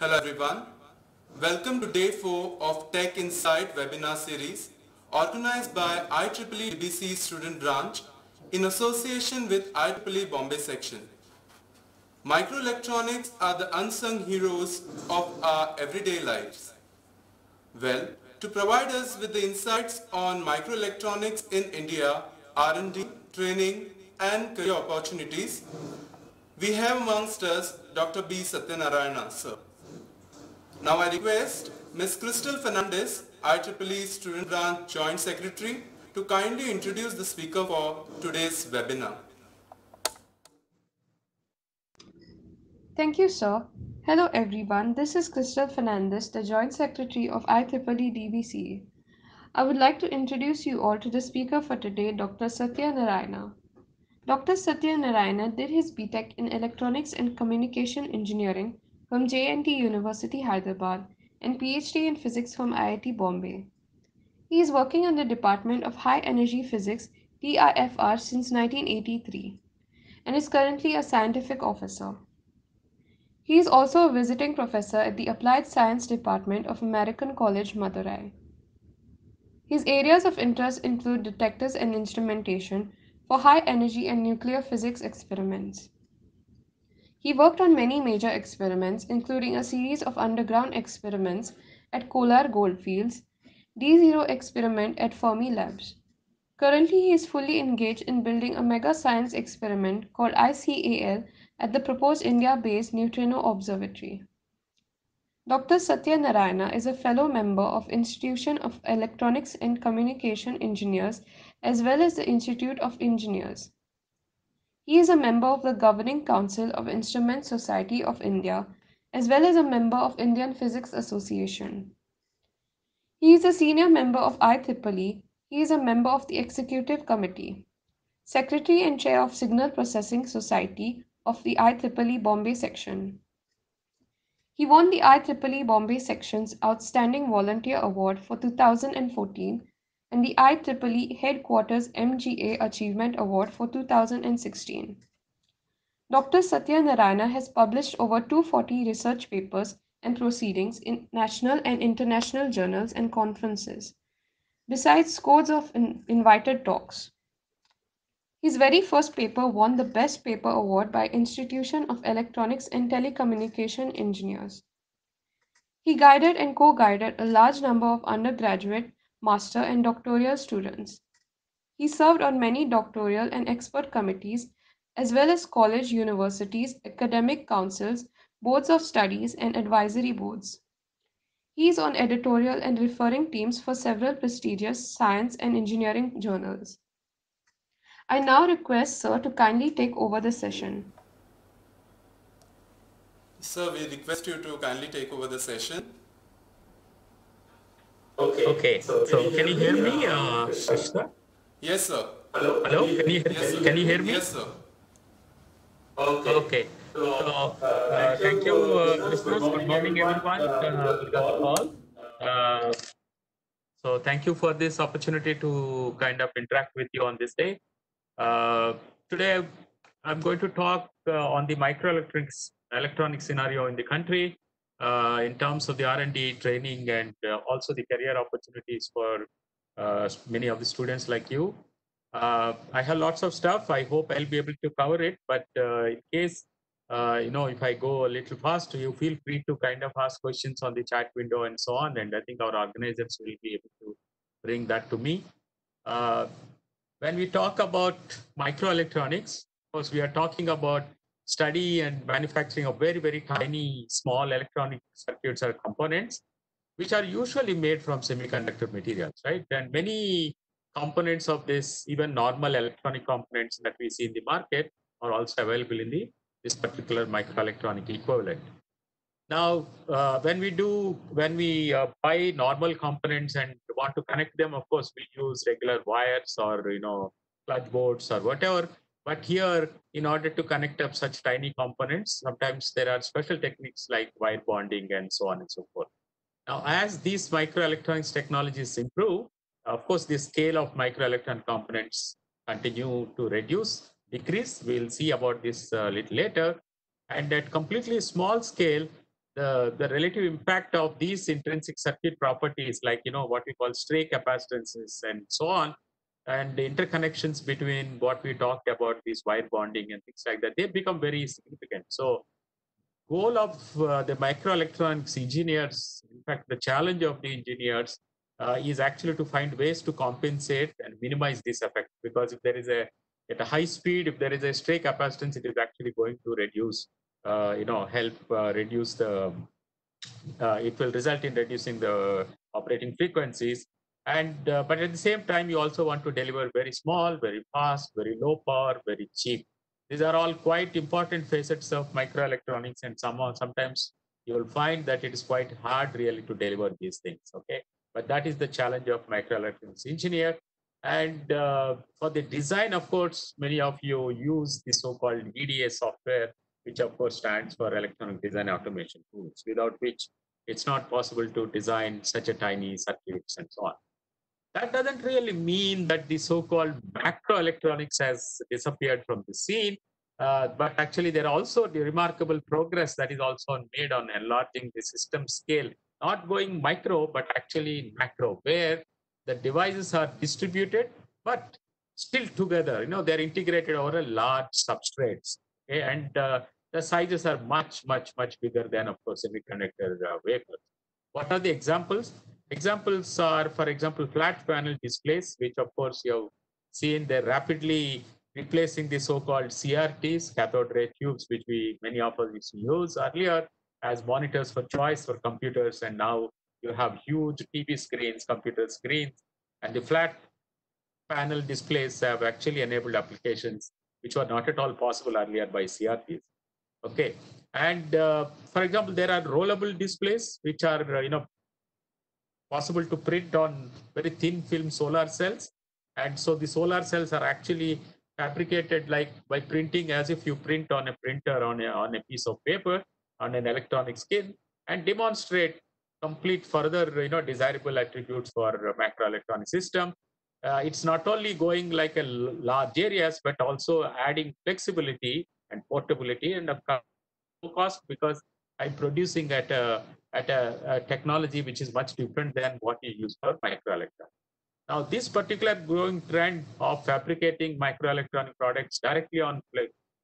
Hello everyone. Welcome to day 4 of Tech Insight webinar series organized by IEEE DBC student branch in association with IEEE Bombay section. Microelectronics are the unsung heroes of our everyday lives. Well, to provide us with the insights on microelectronics in India, R&D, training and career opportunities, we have amongst us Dr. B. Satyanarayana, sir. Now I request Ms. Crystal Fernandez, IEEE Student Branch Joint Secretary, to kindly introduce the speaker for today's webinar. Thank you, sir. Hello, everyone. This is Crystal Fernandez, the Joint Secretary of IEEE DBCE. I would like to introduce you all to the speaker for today, Dr. Satyanarayana. Dr. Satyanarayana did his BTech in Electronics and Communication Engineering from JNT University, Hyderabad, and PhD in Physics from IIT Bombay. He is working in the Department of High Energy Physics TIFR since 1983 and is currently a scientific officer. He is also a visiting professor at the Applied Science Department of American College, Madurai. His areas of interest include detectors and instrumentation for high energy and nuclear physics experiments. He worked on many major experiments, including a series of underground experiments at Kolar Goldfields, D0 experiment at Fermi Labs. Currently, he is fully engaged in building a mega science experiment called ICAL at the proposed India-based Neutrino Observatory. Dr. Satyanarayana is a fellow member of Institution of Electronics and Communication Engineers as well as the Institute of Engineers. He is a member of the Governing Council of Instrument Society of India as well as a member of Indian Physics Association. He is a senior member of IEEE. He is a member of the Executive Committee, Secretary and Chair of Signal Processing Society of the IEEE Bombay section. He won the IEEE Bombay section's Outstanding Volunteer Award for 2014 and the IEEE Headquarters MGA Achievement Award for 2016. Dr. Satyanarayana has published over 240 research papers and proceedings in national and international journals and conferences, besides scores of in invited talks. His very first paper won the Best Paper Award by Institution of Electronics and Telecommunication Engineers. He guided and co-guided a large number of undergraduate, master and doctoral students. He served on many doctoral and expert committees as well as college, universities, academic councils, boards of studies and advisory boards. He is on editorial and referring teams for several prestigious science and engineering journals. I now request Sir to kindly take over the session. Sir, we request you to kindly take over the session. Okay. Okay. So, so can you hear me, uh, Krishna? Yes, sir. Hello. Hello. Can you Yes, sir. can you hear me? Yes, sir. Okay. Okay. So uh, thank you, uh, listeners. Good morning, everyone. Uh, good all. Uh, so thank you for this opportunity to kind of interact with you on this day. Uh, today, I'm going to talk uh, on the microelectronics electronic scenario in the country uh, in terms of the R&D training and uh, also the career opportunities for uh, many of the students like you. Uh, I have lots of stuff. I hope I'll be able to cover it. But uh, in case, uh, you know, if I go a little fast, you feel free to kind of ask questions on the chat window and so on. And I think our organizers will be able to bring that to me. When we talk about microelectronics, of course, we are talking about study and manufacturing of very, very tiny, small electronic circuits or components, which are usually made from semiconductor materials, right? And many components of this, even normal electronic components that we see in the market, are also available in the this particular microelectronic equivalent. Now, uh, when we do, when we uh, buy normal components and want to connect them, of course, we use regular wires or you know clutch boards or whatever. But here, in order to connect up such tiny components, sometimes there are special techniques like wire bonding and so on and so forth. Now, as these microelectronics technologies improve, of course, the scale of microelectron components continue to reduce, decrease. We'll see about this a little later. And at completely small scale, the, the relative impact of these intrinsic circuit properties, like you know what we call stray capacitances and so on, and the interconnections between what we talked about, these wire bonding and things like that, they become very significant. So, goal of uh, the microelectronics engineers, in fact, the challenge of the engineers uh, is actually to find ways to compensate and minimize this effect. Because if there is a at a high speed, if there is a stray capacitance, it is actually going to reduce, uh, you know, help uh, reduce the, uh, it will result in reducing the operating frequencies. And, uh, but at the same time, you also want to deliver very small, very fast, very low power, very cheap. These are all quite important facets of microelectronics and sometimes you will find that it is quite hard really to deliver these things, okay? But that is the challenge of microelectronics engineer. And uh, for the design, of course, many of you use the so-called EDA software, which of course stands for Electronic Design Automation Tools, without which it's not possible to design such a tiny circuits and so on. That doesn't really mean that the so-called macroelectronics has disappeared from the scene, uh, but actually there are also the remarkable progress that is also made on enlarging the system scale, not going micro, but actually macro, where the devices are distributed, but still together. You know, they're integrated over a large substrates, okay? and uh, the sizes are much, much, much bigger than, of course, semiconductor uh, wafers. What are the examples? Examples are, for example, flat panel displays, which of course you have seen they're rapidly replacing the so-called CRTs, cathode ray tubes, which we many of us used to use earlier as monitors for choice for computers, and now you have huge TV screens, computer screens, and the flat panel displays have actually enabled applications which were not at all possible earlier by CRTs. Okay, and uh, for example, there are rollable displays which are uh, you know possible to print on very thin film solar cells, and so the solar cells are actually fabricated like by printing as if you print on a printer on a on a piece of paper on an electronic skin and demonstrate complete further you know desirable attributes for a macroelectronic system. Uh, it's not only going like a large areas but also adding flexibility and portability and of cost because i'm producing at a at a, a, technology which is much different than what you use for microelectronics. Now this particular growing trend of fabricating microelectronic products directly on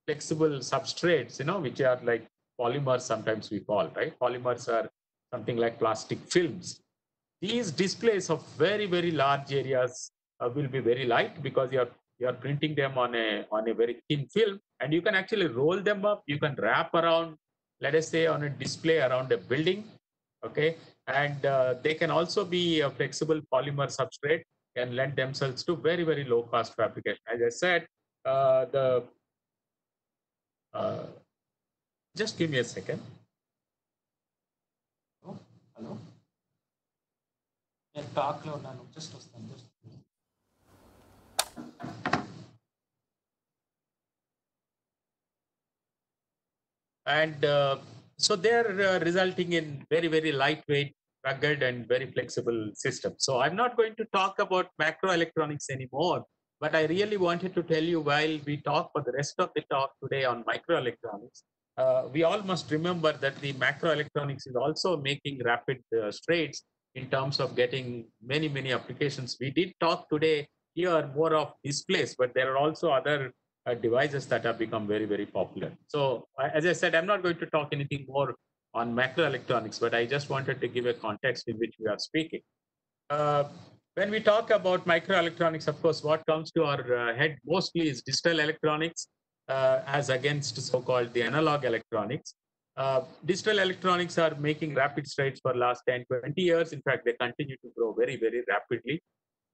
flexible substrates you know which are like polymers sometimes we call right? Polymers are something like plastic films. These displays of very, very large areas uh, will be very light because you're you're printing them on a on a very thin film and you can actually roll them up. You can wrap around let us say on a display around a building okay and uh, they can also be a flexible polymer substrate and lend themselves to very very low cost fabrication as i said uh, the uh, just give me a second hello నేను టాక్లో ఉన్నాను just వస్తాను just and uh, so they're uh, resulting in very very lightweight rugged and very flexible systems so i'm not going to talk about macroelectronics anymore but i really wanted to tell you while we talk for the rest of the talk today on microelectronics uh, we all must remember that the macroelectronics is also making rapid uh, strides in terms of getting many, many applications. We did talk today here more of displays, but there are also other uh, devices that have become very, very popular. So as I said, I'm not going to talk anything more on macroelectronics, but I just wanted to give a context in which we are speaking. Uh, when we talk about microelectronics, of course, what comes to our uh, head mostly is digital electronics, uh, as against so-called the analog electronics. Uh, digital electronics are making rapid strides for last 10, 20 years. In fact, they continue to grow very, very rapidly.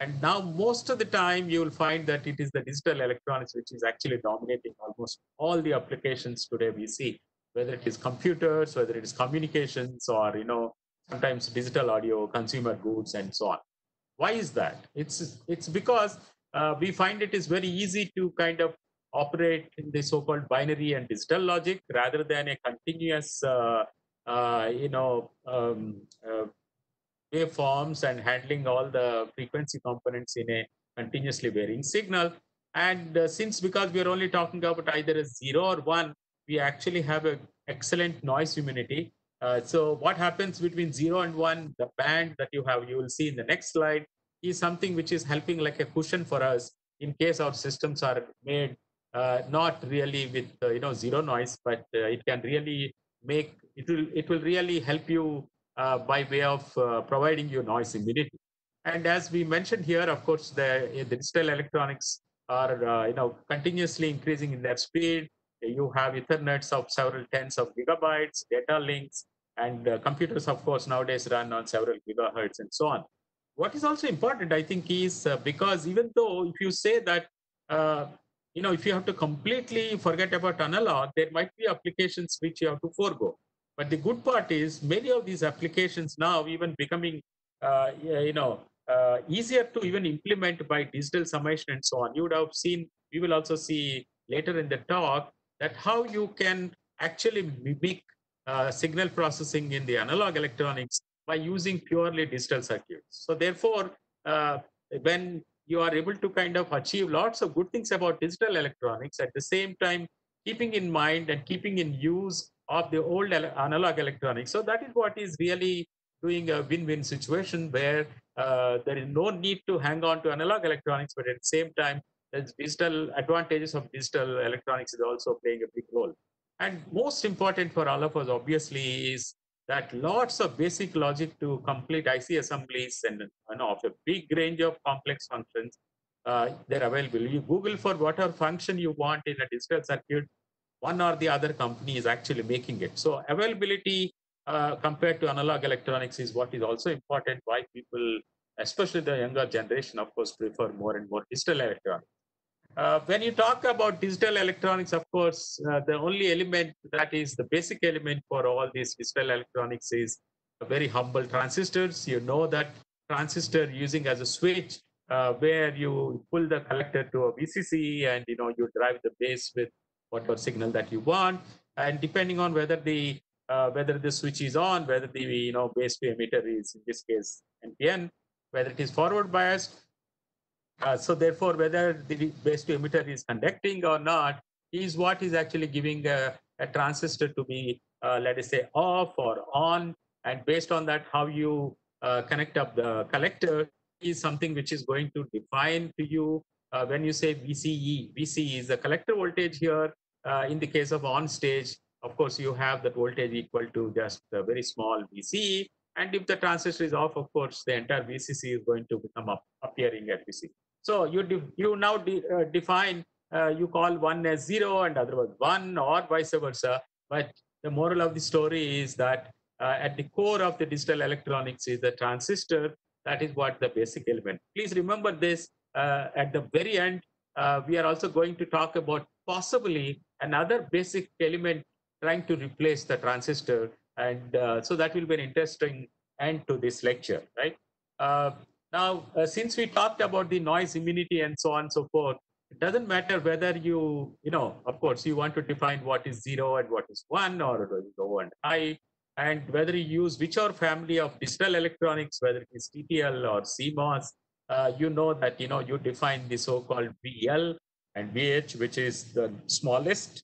And now most of the time you will find that it is the digital electronics which is actually dominating almost all the applications today we see, whether it is computers, whether it is communications or, you know, sometimes digital audio, consumer goods and so on. Why is that? It's, it's because uh, we find it is very easy to kind of operate in the so-called binary and digital logic rather than a continuous, uh, uh, you know, um, uh, waveforms and handling all the frequency components in a continuously varying signal. And uh, since because we are only talking about either a zero or one, we actually have an excellent noise immunity. Uh, so what happens between zero and one, the band that you have, you will see in the next slide, is something which is helping like a cushion for us in case our systems are made uh, not really with uh, you know zero noise, but uh, it can really make it will it will really help you uh, by way of providing you noise immunity. And as we mentioned here, of course, the, the digital electronics are you know continuously increasing in their speed. You have Ethernets of several tens of gigabytes, data links, and uh, computers, of course, nowadays run on several gigahertz and so on. What is also important, I think, is uh, because even though if you say that, uh, you know, if you have to completely forget about analog, there might be applications which you have to forego. But the good part is many of these applications now even becoming, uh, you know, uh, easier to even implement by digital summation and so on. You would have seen, we will also see later in the talk that how you can actually mimic uh, signal processing in the analog electronics by using purely digital circuits. So therefore, uh, when you are able to kind of achieve lots of good things about digital electronics at the same time, keeping in mind and keeping in use of the old analog electronics. So that is what is really doing a win-win situation where uh, there is no need to hang on to analog electronics, but at the same time, the digital advantages of digital electronics is also playing a big role. And most important for all of us, obviously, is that lots of basic logic to complete IC assemblies and you know, of a big range of complex functions, uh, they're available. You Google for whatever function you want in a digital circuit, one or the other company is actually making it. So availability uh, compared to analog electronics is what is also important why people, especially the younger generation, of course, prefer more and more digital electronics. Uh, when you talk about digital electronics, of course, uh, the only element that is the basic element for all these digital electronics is a very humble transistors. You know that transistor using as a switch uh, where you pull the collector to a VCC and you know you drive the base with whatever signal that you want. And depending on whether the uh, whether the switch is on, whether the you know base to emitter is in this case NPN, whether it is forward biased, uh, so therefore, whether the base to emitter is conducting or not is what is actually giving a, a transistor to be, uh, let us say, off or on. And based on that, how you uh, connect up the collector is something which is going to define to you uh, when you say VCE. VCE is the collector voltage here. Uh, in the case of on stage, of course, you have that voltage equal to just a very small VCE. And if the transistor is off, of course, the entire VCC is going to become up, appearing at VC. So you you now de uh, define uh, you call one as zero and other was one or vice versa. But the moral of the story is that uh, at the core of the digital electronics is the transistor. That is what the basic element. Please remember this. Uh, at the very end, uh, we are also going to talk about possibly another basic element trying to replace the transistor. And uh, so that will be an interesting end to this lecture, right? Now, uh, since we talked about the noise immunity and so on and so forth, it doesn't matter whether you, you know, of course, you want to define what is zero and what is one or low and high, and whether you use which whichever family of digital electronics, whether it is TTL or CMOS, uh, you know that, you know, you define the so-called VL and VH, which is the smallest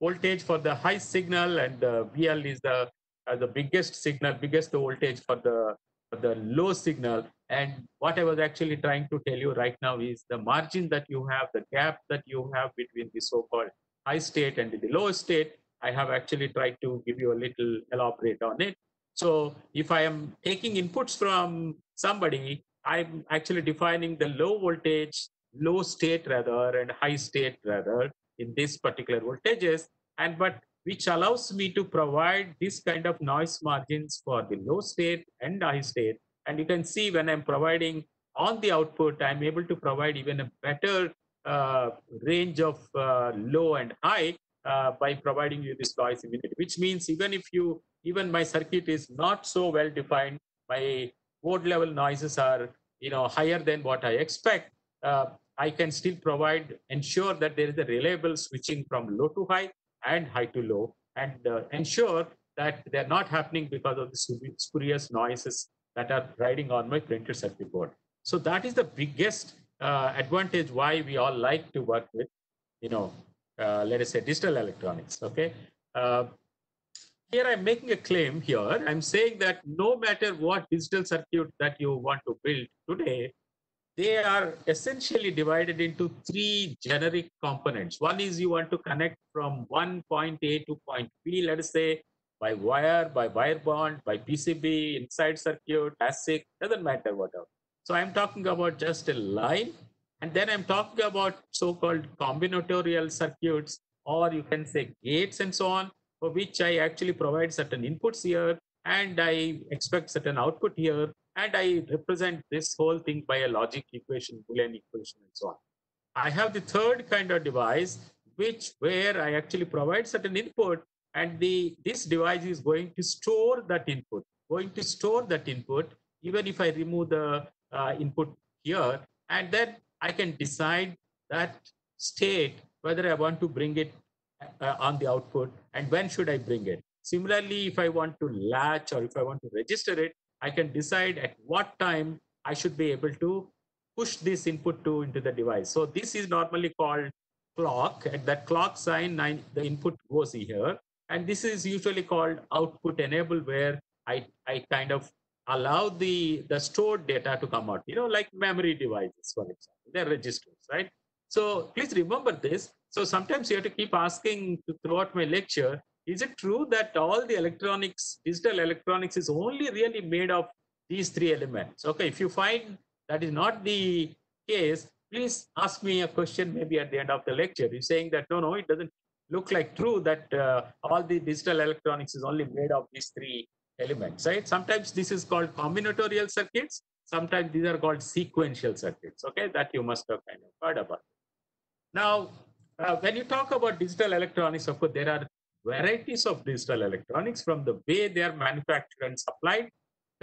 voltage for the high signal, and uh, VL is the uh, the biggest signal, biggest voltage for the for the low signal. And what I was actually trying to tell you right now is the margin that you have, the gap that you have between the so-called high state and the low state. I have actually tried to give you a little elaborate on it. So if I am taking inputs from somebody, I'm actually defining the low voltage, low state rather, and high state rather in this particular voltages. And but which allows me to provide this kind of noise margins for the low state and high state. And you can see when I'm providing on the output, I'm able to provide even a better uh, range of uh, low and high uh, by providing you this noise immunity, which means even if you, even my circuit is not so well defined, my board level noises are, you know, higher than what I expect, uh, I can still provide, ensure that there is a reliable switching from low to high and high to low and uh, ensure that they're not happening because of the spurious noises that are riding on my printed circuit board. So that is the biggest uh, advantage why we all like to work with, you know, uh, let us say digital electronics. Okay. Uh, here I'm making a claim here. I'm saying that no matter what digital circuit that you want to build today, they are essentially divided into three generic components. One is you want to connect from one point A to point B, let us say by wire, by wire bond, by PCB, inside circuit, ASIC, doesn't matter whatever. So I'm talking about just a line. And then I'm talking about so-called combinatorial circuits, or you can say gates and so on, for which I actually provide certain inputs here, and I expect certain output here, and I represent this whole thing by a logic equation, Boolean equation, and so on. I have the third kind of device, which where I actually provide certain input, and the this device is going to store that input, going to store that input, even if I remove the uh, input here, and then I can decide that state whether I want to bring it uh, on the output and when should I bring it. Similarly, if I want to latch or if I want to register it, I can decide at what time I should be able to push this input to into the device. So this is normally called clock. At that clock sign, nine, the input goes here. And this is usually called output enable, where I, I kind of allow the, the stored data to come out, you know, like memory devices, for example, they're registers, right? So please remember this. So sometimes you have to keep asking throughout my lecture, is it true that all the electronics, digital electronics is only really made of these three elements? Okay, if you find that is not the case, please ask me a question maybe at the end of the lecture. You're saying that, no, no, it doesn't look like true that uh, all the digital electronics is only made of these three elements, right? Sometimes this is called combinatorial circuits. Sometimes these are called sequential circuits, okay? That you must have kind of heard about. Now, uh, when you talk about digital electronics, of course, there are varieties of digital electronics from the way they are manufactured and supplied.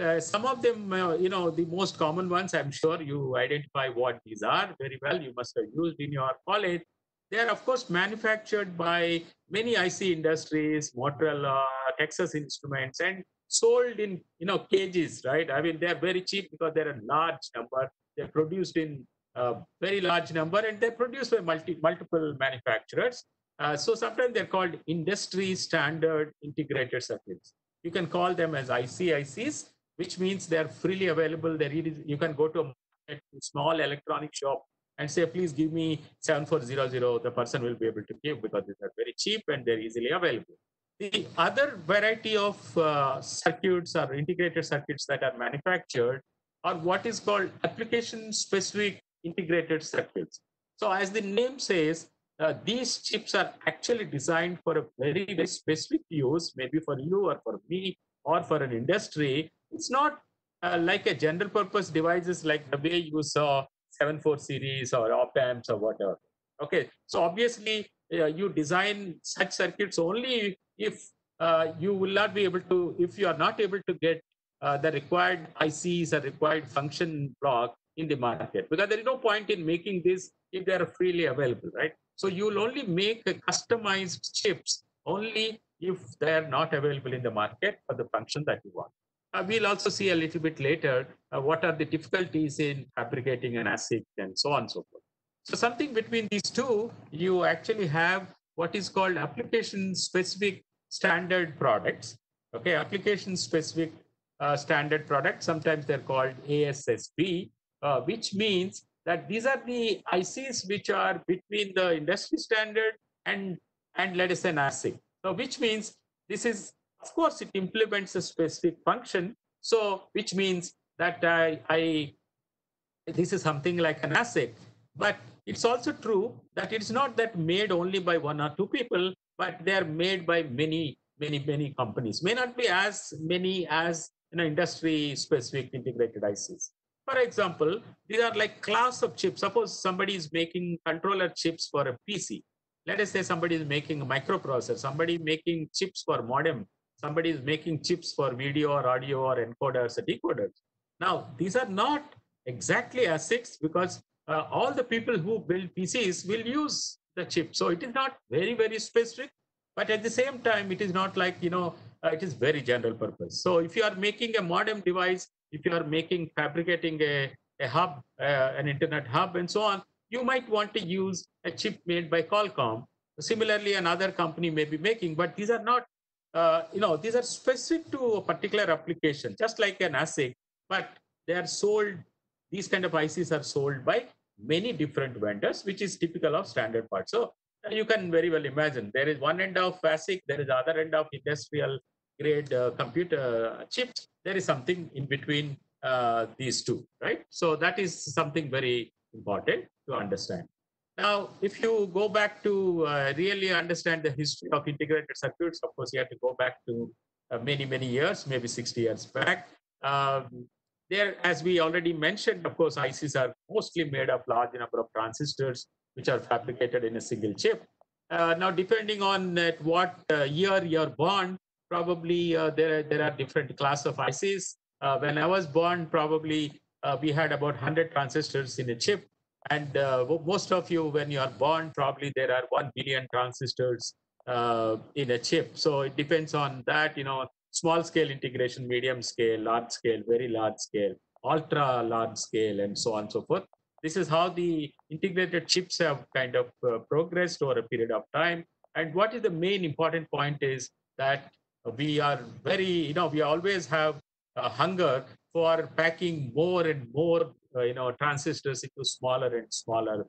Uh, some of them, uh, you know, the most common ones, I'm sure you identify what these are very well. You must have used in your college. They are, of course, manufactured by many IC industries, Motorola, Texas Instruments, and sold in, you know, cages, right? I mean, they're very cheap because they're a large number. They're produced in a very large number and they're produced by multi, multiple manufacturers. Uh, so sometimes they're called industry standard integrated circuits. You can call them as ICICs, which means they're freely available. They're, you can go to a small electronic shop and say, please give me 7400. The person will be able to give because they're very cheap and they're easily available. The other variety of uh, circuits or integrated circuits that are manufactured are what is called application specific integrated circuits. So as the name says, uh, these chips are actually designed for a very, very specific use, maybe for you or for me or for an industry. It's not uh, like a general purpose devices like the way you saw 7.4 series or op amps or whatever. Okay, so obviously uh, you design such circuits only if uh, you will not be able to, if you are not able to get uh, the required ICs or required function block in the market because there is no point in making this if they are freely available, right? So you'll only make customized chips only if they are not available in the market for the function that you want. Uh, we'll also see a little bit later uh, what are the difficulties in fabricating an ASIC and so on and so forth. So something between these two, you actually have what is called application specific standard products. Okay, application specific uh, standard products. Sometimes they're called ASSP, uh, which means that these are the ICs which are between the industry standard and, and let us say an ASIC. So which means this is, of course, it implements a specific function. So which means that I, I this is something like an ASIC, but it's also true that it's not that made only by one or two people, but they are made by many, many, many companies. May not be as many as you know, industry specific integrated ICs. For example, these are like class of chips. Suppose somebody is making controller chips for a PC. Let us say somebody is making a microprocessor, somebody making chips for modem, somebody is making chips for video or audio or encoders or decoders. Now, these are not exactly ASICs because uh, all the people who build PCs will use the chip. So it is not very, very specific, but at the same time, it is not like, you know, uh, it is very general purpose. So if you are making a modem device, if you are making, fabricating a, a hub, uh, an internet hub and so on, you might want to use a chip made by Qualcomm. Similarly, another company may be making, but these are not uh, you know, these are specific to a particular application, just like an ASIC, but they are sold, these kind of ICs are sold by many different vendors, which is typical of standard parts. So you can very well imagine there is one end of ASIC, there is other end of industrial grade uh, computer chips. There is something in between uh, these two, right? So that is something very important to understand. Now, if you go back to uh, really understand the history of integrated circuits, of course, you have to go back to uh, many, many years, maybe 60 years back. Um, there, as we already mentioned, of course, ICs are mostly made of large number of transistors, which are fabricated in a single chip. Uh, now, depending on at what uh, year you're born, probably uh, there, there are different class of ICs. Uh, when I was born, probably we had about 100 transistors in a chip. And uh, most of you, when you are born, probably there are 1 billion transistors uh, in a chip. So it depends on that, you know, small scale integration, medium scale, large scale, very large scale, ultra large scale, and so on and so forth. This is how the integrated chips have kind of uh, progressed over a period of time. And what is the main important point is that we are very, you know, we always have a hunger for packing more and more uh, you know transistors into smaller and smaller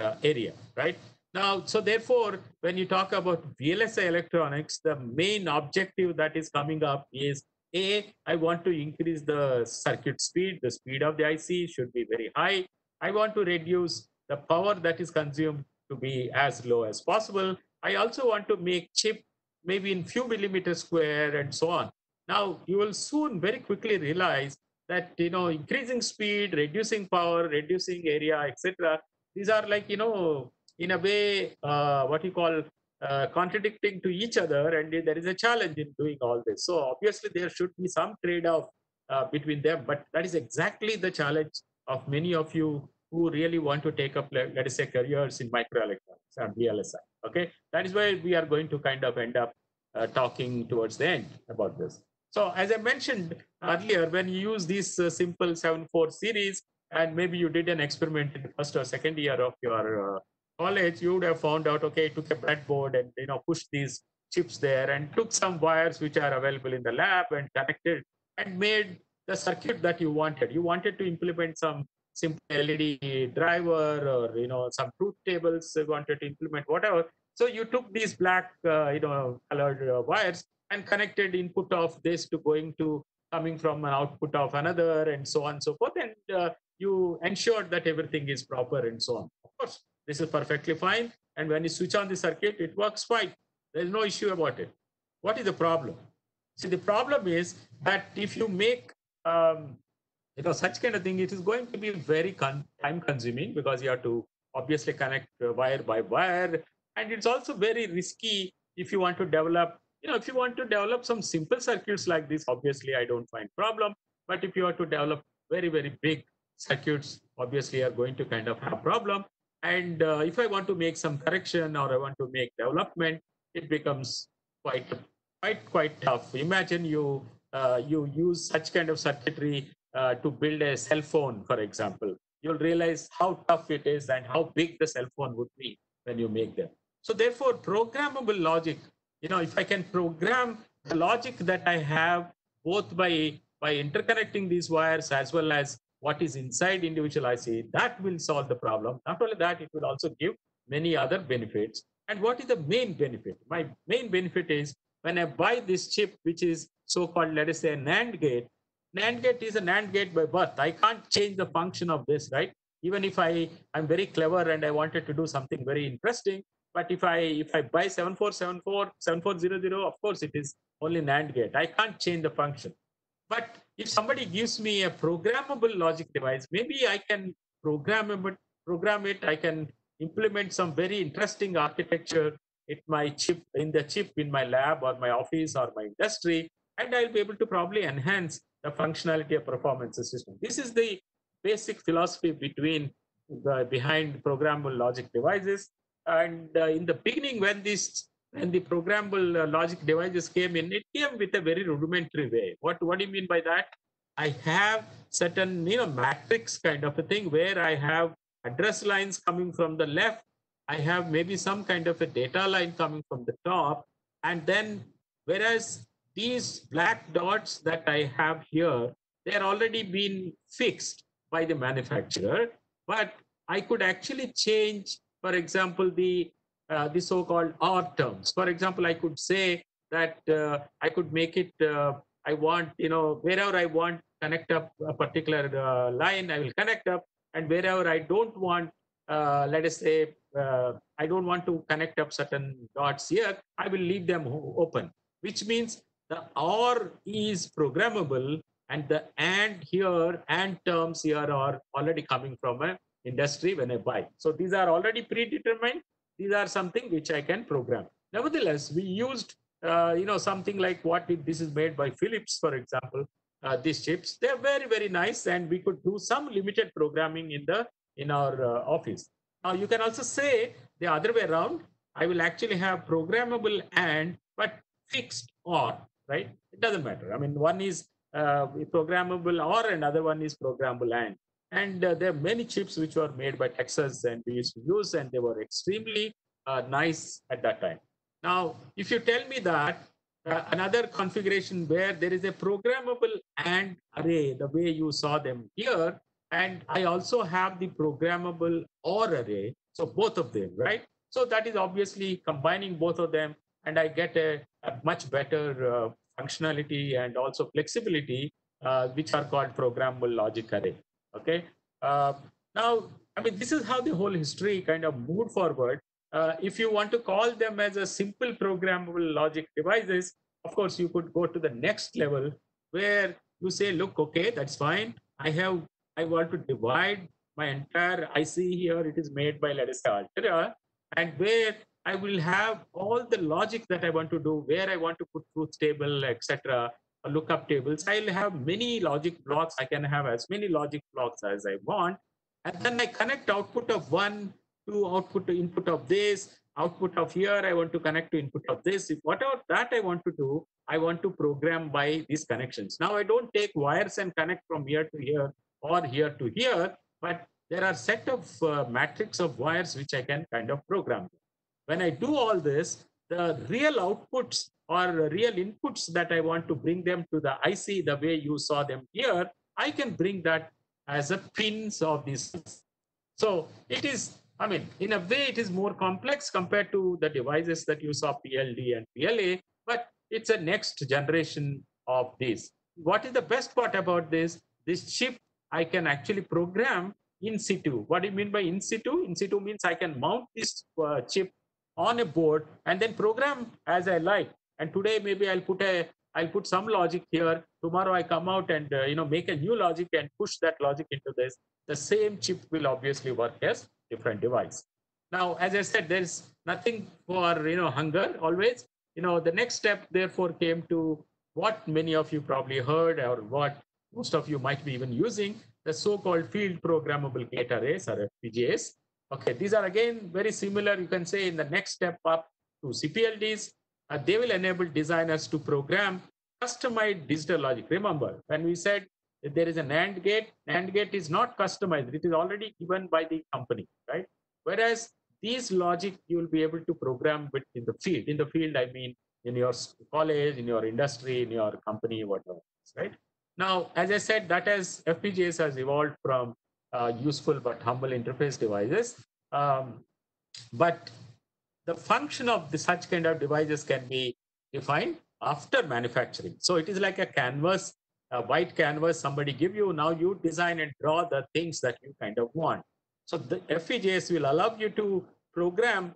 uh, area right? Now so therefore when you talk about vlsi electronics the main objective that is coming up is a i want to increase the circuit speed. The speed of the ic should be very high. I want to reduce the power that is consumed to be as low as possible. I also want to make chip maybe in few millimeters square and so on. Now you will soon very quickly realize that you know increasing speed reducing power reducing area etc these are like you know in a way uh, what you call uh, contradicting to each other and there is a challenge in doing all this. So obviously there should be some trade-off uh, between them but that is exactly the challenge of many of you who really want to take up let us say careers in microelectronics and VLSI okay that is why we are going to kind of end up uh, talking towards the end about this so as I mentioned earlier, when you use this uh, simple 7-4 series, and maybe you did an experiment in the first or second year of your uh, college, you would have found out, okay, took a breadboard and you know pushed these chips there and took some wires which are available in the lab and connected and made the circuit that you wanted. You wanted to implement some simple LED driver or you know some truth tables wanted to implement whatever. So you took these black uh, you know colored uh, wires and connected input of this to going to coming from an output of another and so on and so forth. And uh, you ensure that everything is proper and so on. Of course this is perfectly fine. And when you switch on the circuit it works fine. There is no issue about it. What is the problem? See the problem is that if you make um, you know such kind of thing it is going to be very con- time consuming because you have to obviously connect uh, wire by wire and it's also very risky if you want to develop you know, if you want to develop some simple circuits like this, obviously I don't find problem. But if you are to develop very, very big circuits, obviously are going to kind of have problem. And uh, if I want to make some correction or I want to make development, it becomes quite, quite, quite tough. Imagine you uh, you use such kind of circuitry uh, to build a cell phone, for example. You'll realize how tough it is and how big the cell phone would be when you make them. So therefore, programmable logic you know, if I can program the logic that I have both by by interconnecting these wires as well as what is inside individual IC, that will solve the problem. Not only that, it will also give many other benefits. And what is the main benefit? My main benefit is when I buy this chip, which is so-called, let us say, NAND gate. NAND gate is a NAND gate by birth. I can't change the function of this, right? Even if I, I'm very clever and I wanted to do something very interesting, but if I if I buy 7474, 7400, of course it is only NAND gate. I can't change the function. But if somebody gives me a programmable logic device, maybe I can program it, program it, I can implement some very interesting architecture in my chip, in the chip in my lab or my office or my industry, and I'll be able to probably enhance the functionality of performance system. This is the basic philosophy between the behind programmable logic devices and uh, in the beginning, when this when the programmable uh, logic devices came in, it came with a very rudimentary way. What what do you mean by that? I have certain you know matrix kind of a thing where I have address lines coming from the left. I have maybe some kind of a data line coming from the top, and then Whereas these black dots that I have here, they're already been fixed by the manufacturer, but I could actually change, for example, the uh, the so-called OR terms. For example, I could say that uh, I could make it, uh, I want, you know, wherever I want connect up a particular uh, line, I will connect up. And wherever I don't want, uh, let us say, uh, I don't want to connect up certain dots here, I will leave them open, which means the OR is programmable and the AND here and terms here are already coming from an industry when I buy. So these are already predetermined. These are something which I can program. Nevertheless, we used uh, you know, something like what if this is made by Philips, for example, uh, these chips, they're very, very nice. And we could do some limited programming in the in our uh, office. Now you can also say the other way around. I will actually have programmable and but fixed or right. It doesn't matter. I mean, one is uh, programmable or another one is programmable and. And uh, there are many chips which were made by Texas and we used to use, and they were extremely uh, nice at that time. Now, if you tell me that uh, another configuration where there is a programmable AND array, the way you saw them here, and I also have the programmable OR array, so both of them, right? So that is obviously combining both of them, and I get a, a much better uh, functionality and also flexibility, uh, which are called programmable logic array. Okay. Uh, now, I mean, this is how the whole history kind of moved forward. Uh, if you want to call them as a simple programmable logic devices, of course, you could go to the next level where you say, look, okay, that's fine. I have, I want to divide my entire IC here. It is made by, let us say, Altera, and where I will have all the logic that I want to do, where I want to put truth table, etc., lookup tables. I'll have many logic blocks. I can have as many logic blocks as I want. And then I connect output of one to output to input of this, output of here, I want to connect to input of this. If whatever that I want to do, I want to program by these connections. Now I don't take wires and connect from here to here or here to here, but there are set of uh, matrix of wires which I can kind of program. When I do all this, the real outputs or real inputs that I want to bring them to the IC the way you saw them here, I can bring that as a pins of these. So it is I mean, in a way, it is more complex compared to the devices that you saw PLD and PLA, but it's a next generation of this. What is the best part about this? This chip I can actually program in situ. What do you mean by in situ? In situ means I can mount this uh, chip on a board and then program as I like. And today maybe I'll put a I'll put some logic here. Tomorrow I come out and uh, you know make a new logic and push that logic into this. The same chip will obviously work as different device. Now, as I said, there's nothing for you know hunger always. You know, the next step therefore came to what many of you probably heard or what most of you might be even using, the so-called field programmable gate arrays or FPGAs. Okay, these are again very similar, you can say in the next step up to CPLDs. Uh, they will enable designers to program customized digital logic. Remember, when we said if there is a NAND gate, NAND gate is not customized. It is already given by the company, right? Whereas these logic you will be able to program with in the field. In the field, I mean in your college, in your industry, in your company, whatever, right? Now, as I said, that as FPGAs has evolved from uh, useful but humble interface devices. Um, but the function of the, such kind of devices can be defined after manufacturing. So it is like a canvas a white canvas somebody give you now you design and draw the things that you kind of want so the fpgas will allow you to program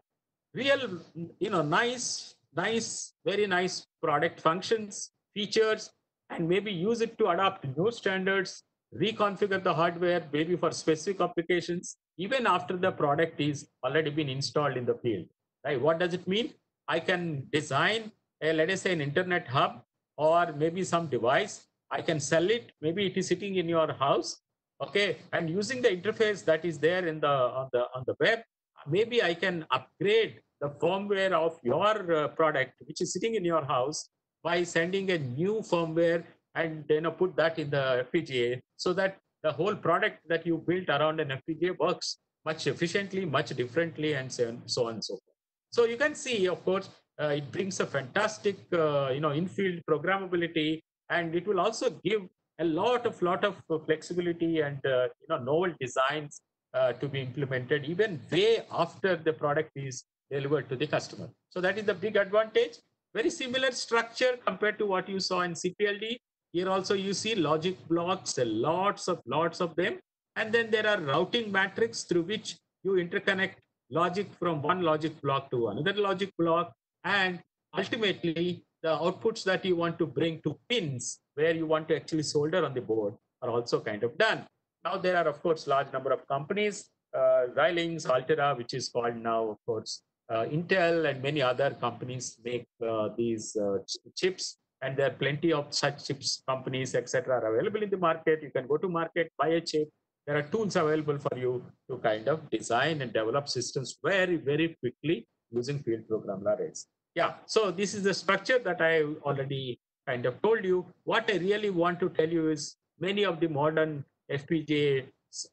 real you know nice nice very nice product functions features and maybe use it to adopt new standards reconfigure the hardware maybe for specific applications even after the product is already been installed in the field right what does it mean i can design a, let us say an internet hub or maybe some device I can sell it. Maybe it is sitting in your house. Okay. And using the interface that is there in the on the on the web, maybe I can upgrade the firmware of your uh, product, which is sitting in your house, by sending a new firmware and you know put that in the FPGA so that the whole product that you built around an FPGA works much efficiently, much differently, and so on, so on and so forth. So you can see, of course, uh, it brings a fantastic, uh, you know, in-field programmability, and it will also give a lot of lot of flexibility and uh, you know novel designs uh, to be implemented even way after the product is delivered to the customer. So that is the big advantage. Very similar structure compared to what you saw in CPLD. Here also you see logic blocks, lots of lots of them, and then there are routing matrix through which you interconnect logic from one logic block to another logic block. And ultimately the outputs that you want to bring to pins where you want to actually solder on the board are also kind of done. Now there are of course large number of companies, uh, Xilinx, Altera, which is called now of course uh, Intel and many other companies make uh, these uh, ch chips and there are plenty of such chips companies etc are available in the market. You can go to market, buy a chip. There are tools available for you to kind of design and develop systems very, very quickly using field programmable arrays yeah so this is the structure that i already kind of told you what i really want to tell you is many of the modern fpga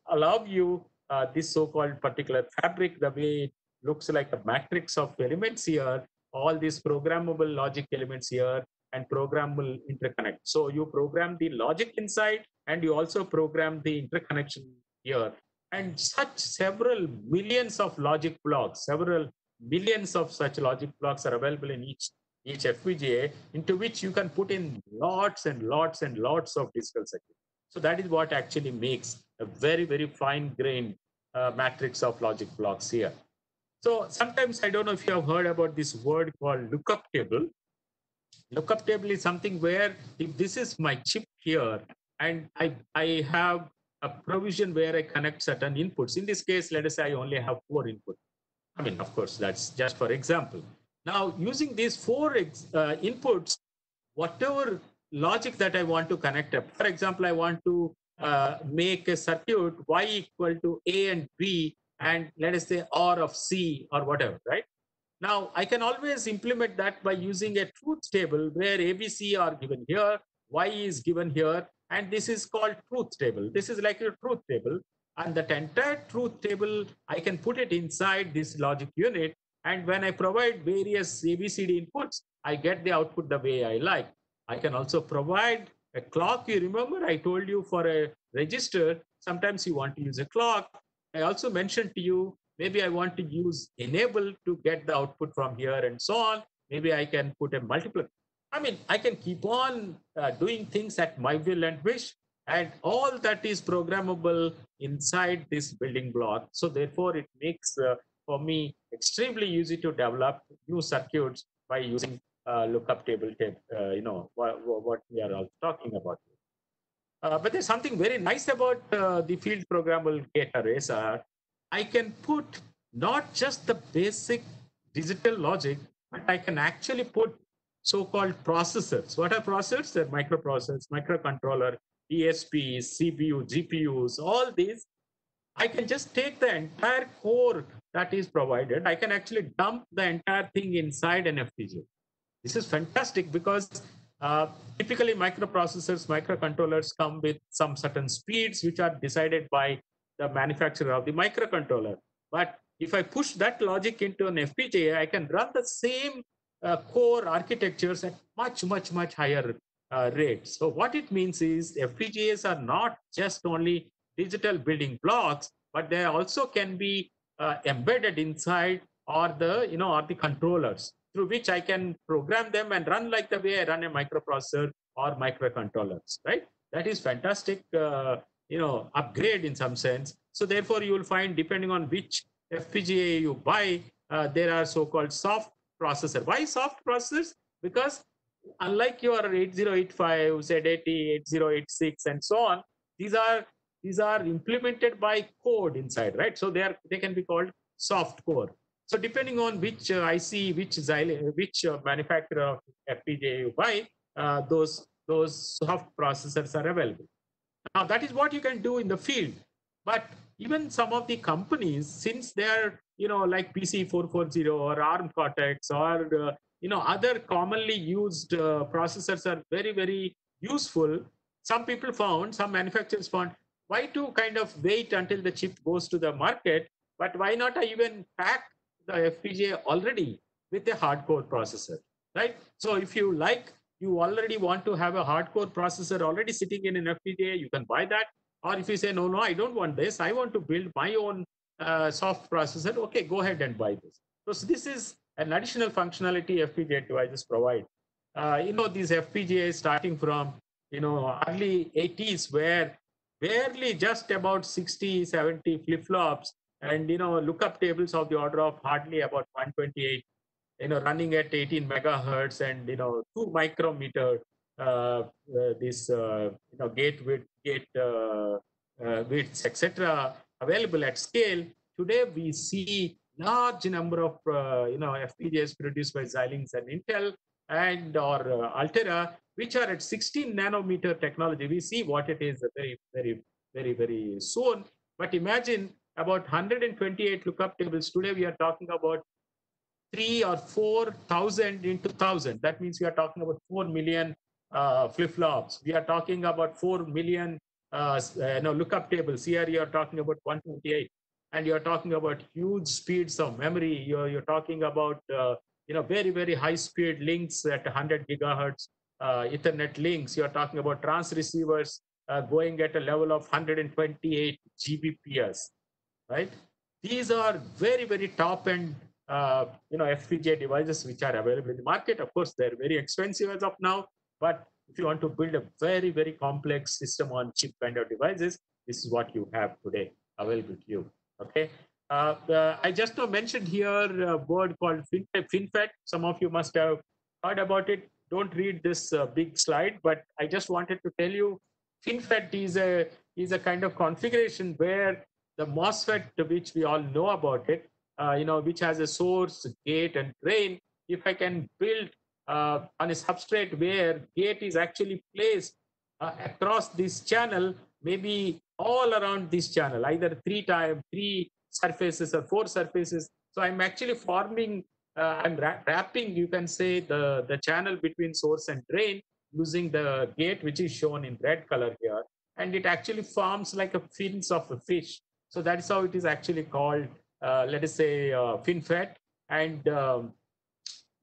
allow you uh, this so-called particular fabric the way it looks like a matrix of elements here all these programmable logic elements here and programmable interconnect so you program the logic inside and you also program the interconnection here and such several millions of logic blocks several millions of such logic blocks are available in each each FPGA into which you can put in lots and lots and lots of digital circuits. So that is what actually makes a very, very fine grained uh, matrix of logic blocks here. So sometimes I don't know if you have heard about this word called lookup table. Lookup table is something where if this is my chip here and I, I have a provision where I connect certain inputs. In this case, let us say I only have four inputs. I mean, of course, that's just for example. Now, using these four uh, inputs, whatever logic that I want to connect up, for example, I want to uh, make a circuit y equal to a and b, and let us say OR of c or whatever, right? Now, I can always implement that by using a truth table where ABC are given here, Y is given here, and this is called truth table. This is like a truth table. And that entire truth table, I can put it inside this logic unit. And when I provide various ABCD inputs, I get the output the way I like. I can also provide a clock. You remember I told you for a register, sometimes you want to use a clock. I also mentioned to you, maybe I want to use enable to get the output from here and so on. Maybe I can put a multiple. I mean, I can keep on uh, doing things at my will and wish and all that is programmable inside this building block. So therefore, it makes uh, for me extremely easy to develop new circuits by using uh, lookup table uh, you know, what, what, we are all talking about. Uh, but there's something very nice about uh, the field programmable gate arrays. Are I can put not just the basic digital logic, but I can actually put so-called processors. What are processors? They're microprocessors, microcontroller, DSPs, CPU, GPUs, all these, I can just take the entire core that is provided. I can actually dump the entire thing inside an FPGA. This is fantastic because uh, typically microprocessors, microcontrollers come with some certain speeds which are decided by the manufacturer of the microcontroller. But if I push that logic into an FPGA, I can run the same uh, core architectures at much, much, much higher uh, rate. So what it means is FPGAs are not just only digital building blocks, but they also can be uh, embedded inside or the you know or the controllers through which I can program them and run like the way I run a microprocessor or microcontrollers. Right? That is fantastic. Uh, you know upgrade in some sense. So therefore you will find depending on which FPGA you buy, uh, there are so-called soft processor. Why soft processors? Because unlike your 8085, Z80, 8086, and so on, these are these are implemented by code inside, right? So they are they can be called soft core. So depending on which uh, IC, which which uh, manufacturer of FPGA you buy, uh, those those soft processors are available. Now that is what you can do in the field. But even some of the companies, since they are you know like PC 440 or ARM Cortex or uh, you know other commonly used uh, processors are very very useful some people found some manufacturers found why to kind of wait until the chip goes to the market but why not I even pack the fpga already with a hardcore processor, right? So if you like, you already want to have a hardcore processor already sitting in an FPGA, you can buy that. Or if you say, no, no, I don't want this, I want to build my own uh, soft processor, okay, go ahead and buy this. So this is an additional functionality FPGA devices provide. Uh, you know, these FPGAs starting from, you know, early 80s where barely just about 60, 70 flip-flops and, you know, lookup tables of the order of hardly about 128, you know, running at 18 megahertz and, you know, two micrometer, uh, uh, this, uh, you know, gate width, gate uh, widths, etc available at scale. Today, we see large number of you know FPGAs produced by Xilinx and Intel and or Altera, which are at 16 nanometer technology. We see what it is very, very, very, very soon. But imagine about 128 lookup tables. Today we are talking about three or four thousand into thousand. That means we are talking about four million uh, flip-flops. We are talking about four million uh, you know lookup tables. Here you are talking about 128, and you are talking about huge speeds of memory. You're you're talking about uh, you know very very high speed links at 100 gigahertz uh, Ethernet links. You're talking about trans receivers uh, going at a level of 128 Gbps, right? These are very very top end uh, you know FPGA devices which are available in the market. Of course, they're very expensive as of now, but if you want to build a very very complex system on chip kind of devices, this is what you have today available to you. Okay. Uh, uh, I just now mentioned here a word called FinFET. Some of you must have heard about it. Don't read this uh, big slide, but I just wanted to tell you, FinFET is a is a kind of configuration where the MOSFET, which we all know about it, uh, you know, which has a source, gate, and drain. If I can build uh, on a substrate where gate is actually placed uh, across this channel, maybe all around this channel, either three time, three surfaces or four surfaces. So I'm actually forming, uh, I'm wrapping, you can say, the, the channel between source and drain using the gate, which is shown in red color here. And it actually forms like a fins of a fish. So that's how it is actually called, uh, let us say, uh, FinFET. And um,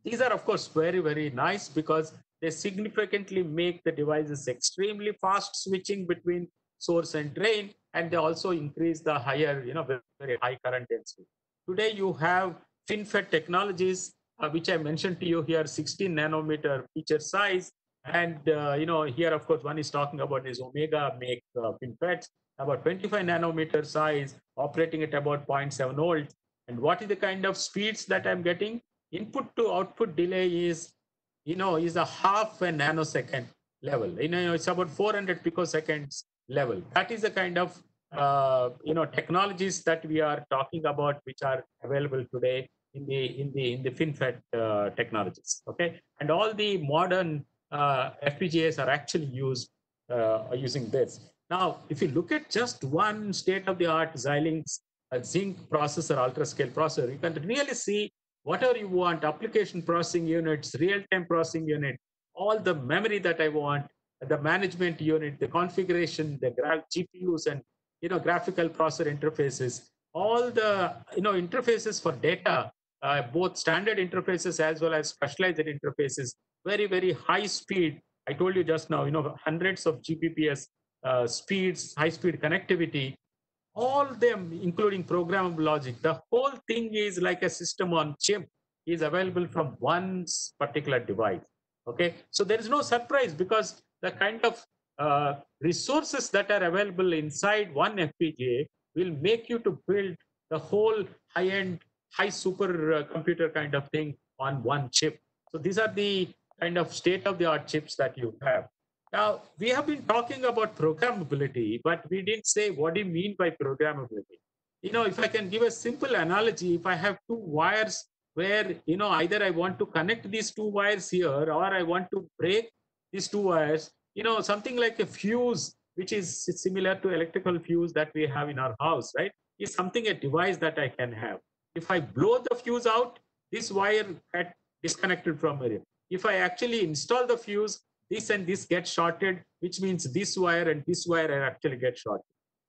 these are, of course, very, very nice because they significantly make the devices extremely fast switching between source and drain, and they also increase the higher, you know, very, very high current density. Today, you have FinFET technologies, uh, which I mentioned to you here, 16 nanometer feature size. And, uh, you know, here, of course, one is talking about is Omega make uh, FinFETs, about 25 nanometer size, operating at about 0.7 volts. And what is the kind of speeds that I'm getting? Input to output delay is, you know, is a half a nanosecond level. You know, it's about 400 picoseconds level. That is the kind of uh, you know technologies that we are talking about, which are available today in the in the in the FinFET uh, technologies. Okay, and all the modern uh, FPGAs are actually used uh, using this. Now, if you look at just one state-of-the-art Xilinx uh, Zynq processor, ultra-scale processor, you can really see whatever you want: application processing units, real-time processing unit, all the memory that I want, the management unit, the configuration, the GPUs and you know graphical processor interfaces, all the you know interfaces for data, uh, both standard interfaces as well as specialized interfaces, very very high speed. I told you just now, you know hundreds of Gbps uh, speeds, high speed connectivity, all them including programmable logic. The whole thing is like a system on chip is available from one particular device. Okay, so there is no surprise because the kind of uh, resources that are available inside one FPGA will make you to build the whole high-end, high super uh, computer kind of thing on one chip. So these are the kind of state-of-the-art chips that you have. Now, we have been talking about programmability, but we didn't say what do you mean by programmability. You know, if I can give a simple analogy, if I have two wires where, you know, either I want to connect these two wires here or I want to break these two wires, you know, something like a fuse, which is similar to electrical fuse that we have in our house, right? Is something a device that I can have. If I blow the fuse out, this wire get disconnected from it. If I actually install the fuse, this and this get shorted, which means this wire and this wire actually get shorted.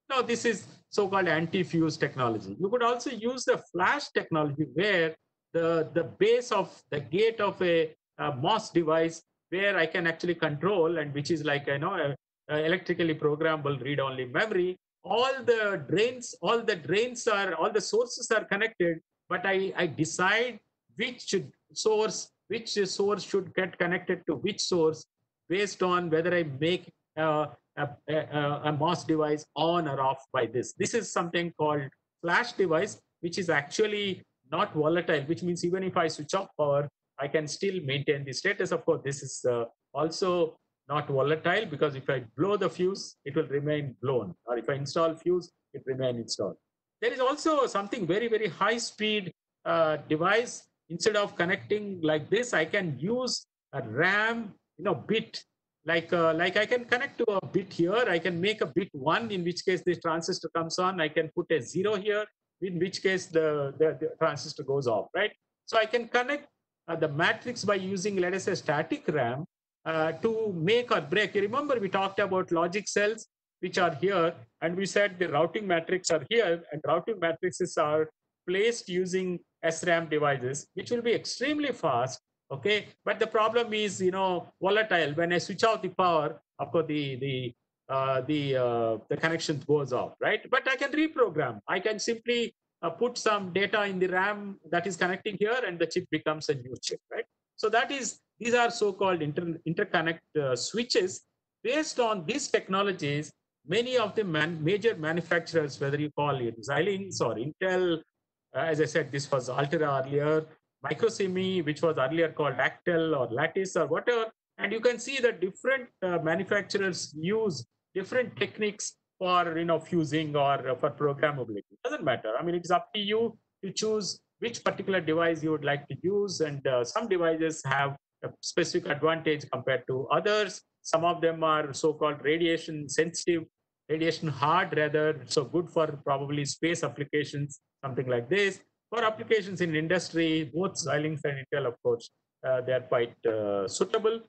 Now, this is so-called anti-fuse technology. You could also use the flash technology where the, the base of the gate of a, a MOS device where I can actually control and which is like, you know, a, a electrically programmable read-only memory. All the drains, all the drains are, all the sources are connected, but I, I decide which source, which source should get connected to which source based on whether I make uh, a, a, a MOS device on or off by this. This is something called flash device, which is actually not volatile, which means even if I switch off power, I can still maintain the status. Of course, this is uh, also not volatile because if I blow the fuse, it will remain blown. Or if I install fuse, it remain installed. There is also something very, very high speed uh, device. Instead of connecting like this, I can use a RAM, you know, bit like uh, like I can connect to a bit here. I can make a bit one, in which case this transistor comes on. I can put a zero here, in which case the, the, the transistor goes off, right? So I can connect uh, the matrix by using, let us say, static RAM uh, to make or break. You remember we talked about logic cells, which are here, and we said the routing matrix are here, and routing matrices are placed using SRAM devices, which will be extremely fast okay? But the problem is you know volatile. When i switch out the power of course the the uh, the uh, the connection goes off right? But i can reprogram. I can simply uh, put some data in the ram that is connecting here and the chip becomes a new chip right? So that is these are so-called inter interconnect uh, switches. Based on these technologies many of the man major manufacturers whether you call it xilinx or intel uh, as i said this was altera earlier Microsemi, which was earlier called Actel or Lattice or whatever. And you can see that different uh, manufacturers use different techniques for you know fusing or uh, for programmability. Doesn't matter. I mean, it's up to you to choose which particular device you would like to use. And uh, some devices have a specific advantage compared to others. Some of them are so-called radiation sensitive, radiation hard rather, so good for probably space applications, something like this for applications in industry, both Xilinx and Intel, of course, uh, they are quite uh, suitable.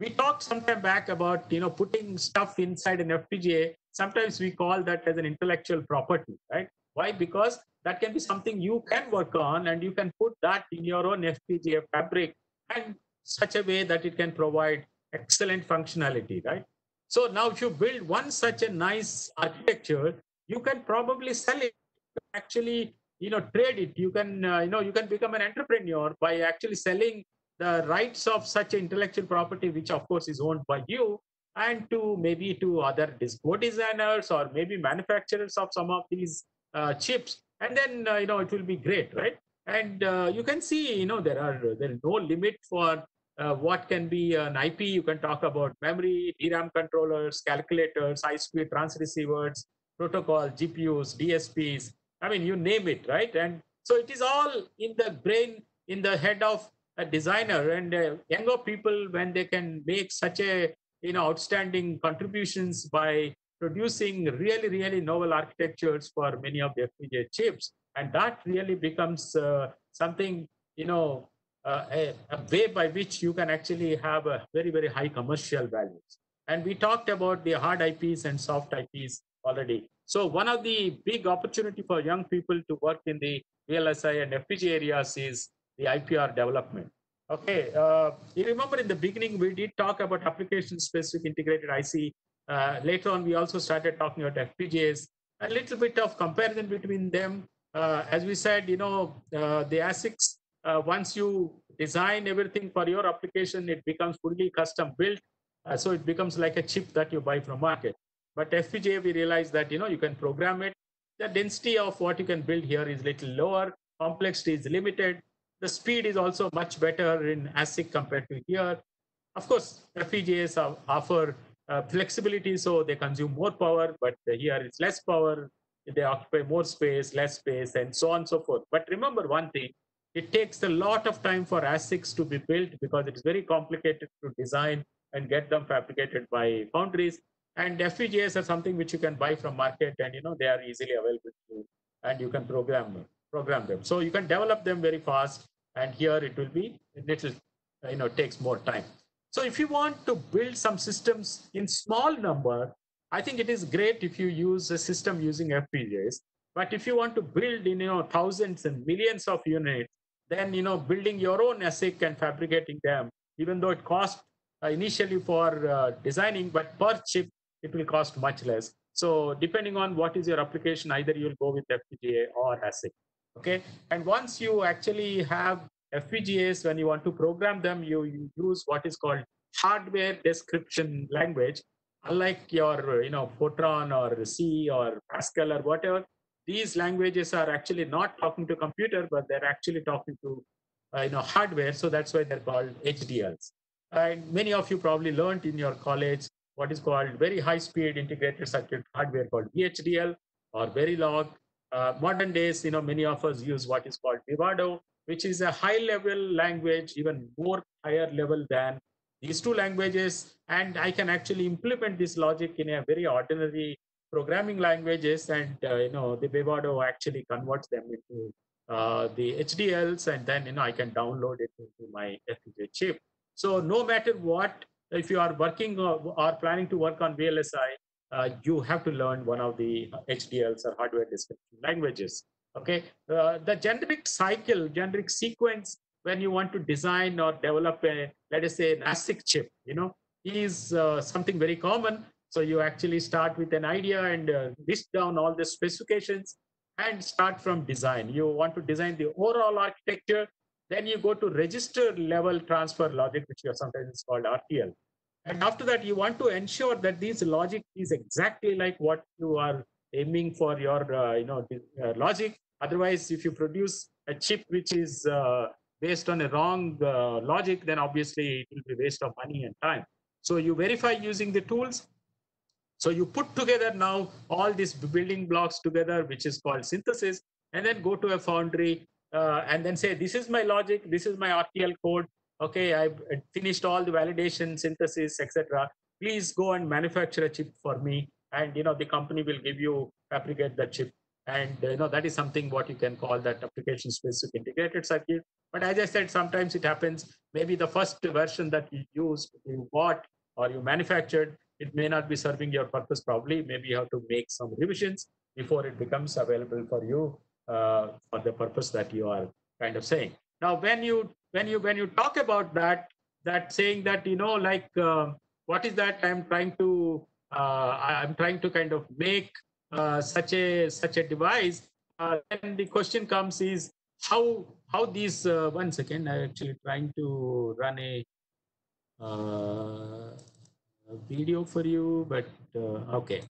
We talked some time back about you know putting stuff inside an FPGA. Sometimes we call that as an intellectual property, right? Why? Because that can be something you can work on, and you can put that in your own FPGA fabric, and such a way that it can provide excellent functionality, right? So now, if you build one such a nice architecture, you can probably sell it actually you know trade it. You can uh, you know you can become an entrepreneur by actually selling the rights of such intellectual property which of course is owned by you and to maybe to other disco designers or maybe manufacturers of some of these uh, chips. And then uh, you know it will be great right? And uh, you can see you know there are there is no limit for uh, what can be an ip you can talk about memory dram controllers calculators high speed transceivers protocol gpus dsps I mean, you name it, right? And so it is all in the brain, in the head of a designer and uh, younger people when they can make such a you know outstanding contributions by producing really really novel architectures for many of the FPGA chips, and that really becomes uh, something you know uh, a, a, way by which you can actually have a very very high commercial values. And we talked about the hard IPs and soft IPs already. So one of the big opportunity for young people to work in the VLSI and FPGA areas is the IPR development. Okay, uh, you remember in the beginning we did talk about application-specific integrated IC. Uh, later on, we also started talking about FPGAs. A little bit of comparison between them. Uh, as we said, you know, uh, the ASICs. Uh, once you design everything for your application, it becomes fully custom built. Uh, so it becomes like a chip that you buy from market. But FPGA, we realized that you know you can program it. The density of what you can build here is a little lower. Complexity is limited. The speed is also much better in ASIC compared to here. Of course, FPGAs offer uh, flexibility, so they consume more power, but here it's less power. They occupy more space, less space, and so on and so forth. But remember one thing, it takes a lot of time for ASICs to be built because it's very complicated to design and get them fabricated by foundries. And FPGAs are something which you can buy from market and you know they are easily available to you and you can program them, program them. So you can develop them very fast and here it will be little you know takes more time. So if you want to build some systems in small number, I think it is great if you use a system using FPGAs. But if you want to build in you know thousands and millions of units, then you know building your own ASIC and fabricating them, even though it cost uh, initially for uh, designing, but per chip it will cost much less. So depending on what is your application, either you'll go with FPGA or ASIC. Okay, and once you actually have FPGAs, when you want to program them, you, you use what is called hardware description language. Unlike your, you know, Fortran or C or Pascal or whatever, these languages are actually not talking to computer, but they're actually talking to, uh, you know, hardware. So that's why they're called HDLs. And many of you probably learned in your college what is called very high-speed integrated circuit hardware called VHDL or Verilog. Uh, modern days, you know, many of us use what is called Vivado, which is a high-level language, even more higher level than these two languages. And I can actually implement this logic in a very ordinary programming languages, and uh, you know, the Vivado actually converts them into uh, the HDLs, and then you know I can download it into my FPGA chip. So no matter what if you are working or, or planning to work on VLSI, uh, you have to learn one of the HDLs or hardware description languages. Okay, uh, the generic cycle, generic sequence when you want to design or develop a, let us say, an ASIC chip, you know, is uh, something very common. So you actually start with an idea and uh, list down all the specifications and start from design. You want to design the overall architecture then you go to register level transfer logic, which are sometimes called RTL. And after that, you want to ensure that this logic is exactly like what you are aiming for your uh, you know uh, logic. Otherwise, if you produce a chip which is uh, based on a wrong uh, logic, then obviously it will be waste of money and time. So you verify using the tools. So you put together now all these building blocks together, which is called synthesis, and then go to a foundry uh, and then say, this is my logic, this is my RTL code. Okay, I've finished all the validation, synthesis, etc. Please go and manufacture a chip for me. And you know, the company will give you, fabricate the chip. And you know, that is something what you can call that application specific integrated circuit. But as I said, sometimes it happens, maybe the first version that you used, you bought or you manufactured, it may not be serving your purpose probably. Maybe you have to make some revisions before it becomes available for you uh, for the purpose that you are kind of saying. Now, when you when you when you talk about that, that saying that you know like uh, what is that I'm trying to uh, I'm trying to kind of make uh, such a such a device. Uh, then the question comes is how how these uh, one second I'm actually trying to run a, a video for you, but okay.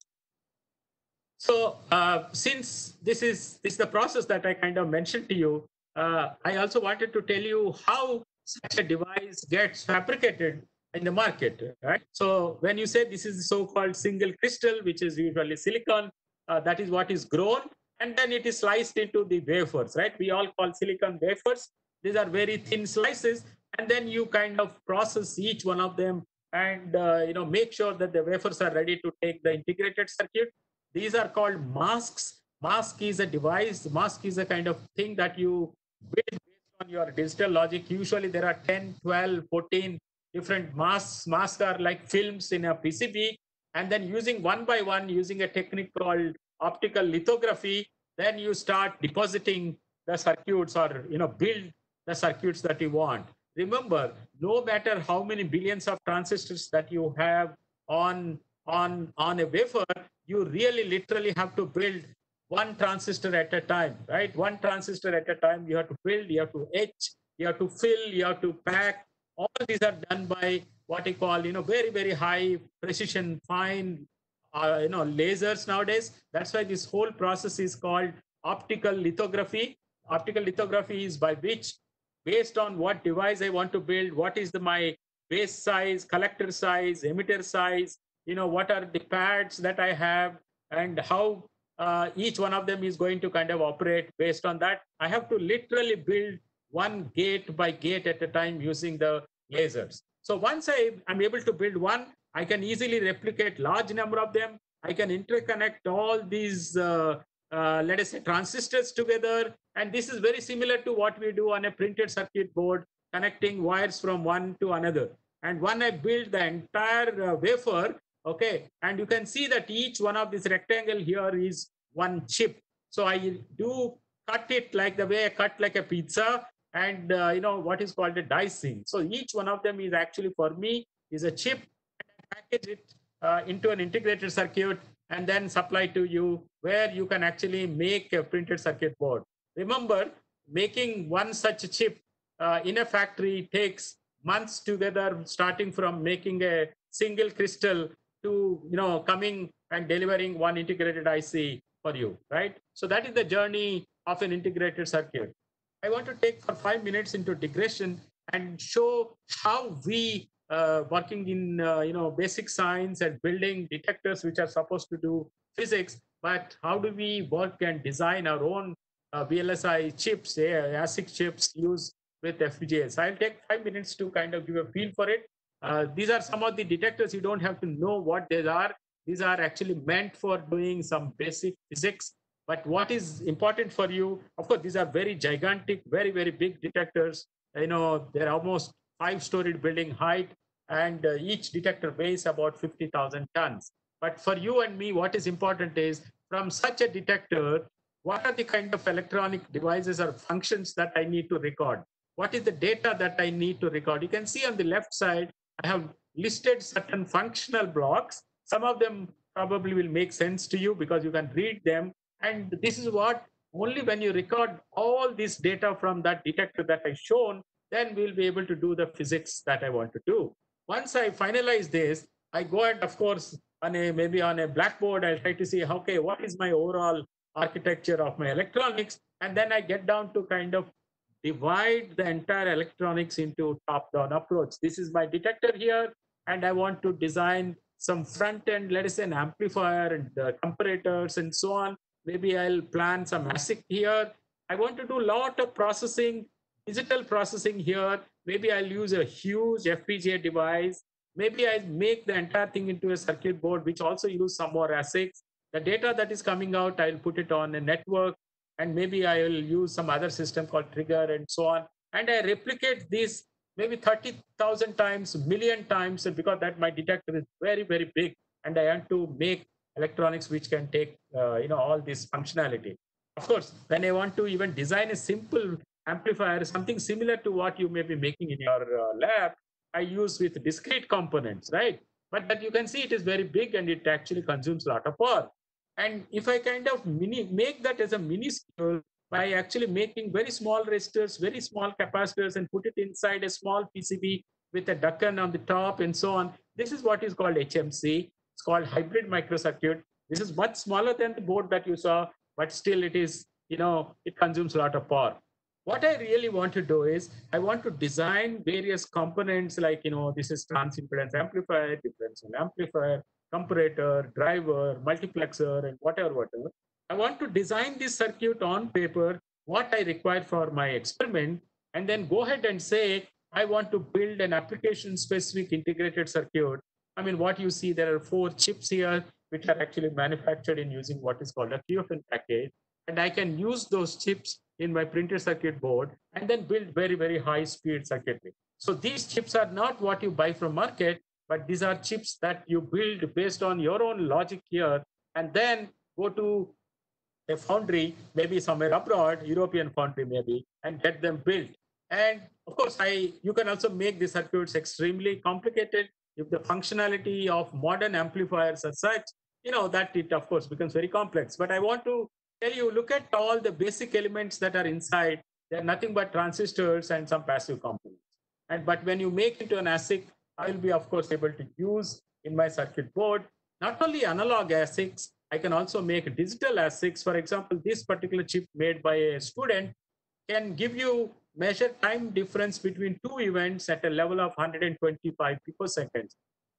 So uh, since this is this is the process that I kind of mentioned to you, uh, I also wanted to tell you how such a device gets fabricated in the market, right? So when you say this is so-called single crystal, which is usually silicon, uh, that is what is grown, and then it is sliced into the wafers, right? We all call silicon wafers. These are very thin slices, and then you kind of process each one of them and uh, you know make sure that the wafers are ready to take the integrated circuit these are called masks. Mask is a device. Mask is a kind of thing that you build based on your digital logic. Usually there are 10, 12, 14 different masks. Masks are like films in a PCB. And then using one by one, using a technique called optical lithography, then you start depositing the circuits or you know build the circuits that you want. Remember, no matter how many billions of transistors that you have on on on a wafer, you really literally have to build one transistor at a time, right? One transistor at a time. You have to build, you have to etch, you have to fill, you have to pack. All these are done by what I call, you know, very, very high precision, fine, uh, you know, lasers nowadays. That's why this whole process is called optical lithography. Optical lithography is by which, based on what device I want to build, what is the, my base size, collector size, emitter size, you know, what are the pads that I have and how uh, each one of them is going to kind of operate based on that. I have to literally build one gate by gate at a time using the lasers. So once I am able to build one, I can easily replicate large number of them. I can interconnect all these, uh, uh, let us say, transistors together. And this is very similar to what we do on a printed circuit board, connecting wires from one to another. And when I build the entire uh, wafer, Okay, and you can see that each one of this rectangle here is one chip. So I do cut it like the way I cut like a pizza, and uh, you know what is called a dicing. So each one of them is actually for me is a chip. and I package it uh, into an integrated circuit and then supply to you where you can actually make a printed circuit board. Remember, making one such chip uh, in a factory takes months together, starting from making a single crystal to you know coming and delivering one integrated IC for you, right? So that is the journey of an integrated circuit. I want to take for five minutes into digression and show how we uh, working in uh, you know basic science and building detectors which are supposed to do physics, but how do we work and design our own uh, VLSI chips, ASIC chips used with FPGAs? I'll take five minutes to kind of give a feel for it. Uh, these are some of the detectors. You don't have to know what they are. These are actually meant for doing some basic physics. But what is important for you, of course, these are very gigantic, very, very big detectors. You know, they're almost five-storied building height, and uh, each detector weighs about 50,000 tons. But for you and me, what is important is from such a detector, what are the kind of electronic devices or functions that I need to record? What is the data that I need to record? You can see on the left side, I have listed certain functional blocks. Some of them probably will make sense to you because you can read them. And this is what only when you record all this data from that detector that I shown, then we'll be able to do the physics that I want to do. Once I finalize this, I go and of course on a maybe on a blackboard, I'll try to see okay, what is my overall architecture of my electronics, and then I get down to kind of divide the entire electronics into top-down approach. This is my detector here, and I want to design some front end, let us say an amplifier and the comparators and so on. Maybe I'll plan some ASIC here. I want to do a lot of processing, digital processing here. Maybe I'll use a huge FPGA device. Maybe I make the entire thing into a circuit board, which also use some more ASICs. The data that is coming out, I'll put it on a network and maybe I will use some other system called trigger and so on. And I replicate this maybe 30,000 times, million times, because that my detector is very, very big. And I want to make electronics which can take, uh, you know, all this functionality. Of course, when I want to even design a simple amplifier, something similar to what you may be making in your uh, lab, I use with discrete components, right? But that you can see it is very big and it actually consumes a lot of power. And if I kind of mini make that as a minuscule by actually making very small resistors, very small capacitors, and put it inside a small PCB with a Ducken on the top and so on, this is what is called HMC. It's called hybrid microcircuit. This is much smaller than the board that you saw, but still it is, you know, it consumes a lot of power. What I really want to do is I want to design various components like, you know, this is transimpedance amplifier, differential amplifier, comparator, driver, multiplexer, and whatever, whatever. I want to design this circuit on paper, what I require for my experiment, and then go ahead and say, I want to build an application specific integrated circuit. I mean, what you see, there are four chips here, which are actually manufactured in using what is called a QFN package. And I can use those chips in my printed circuit board and then build very, very high speed circuitry. So these chips are not what you buy from market, but these are chips that you build based on your own logic here and then go to a foundry, maybe somewhere abroad, European foundry maybe, and get them built. And of course, I you can also make the circuits extremely complicated if the functionality of modern amplifiers are such, you know, that it of course becomes very complex. But I want to tell you, look at all the basic elements that are inside. They're nothing but transistors and some passive components. And but when you make it into an ASIC, I will be, of course, able to use in my circuit board, not only analog ASICs, I can also make digital ASICs. For example, this particular chip made by a student can give you measure time difference between two events at a level of 125 picoseconds.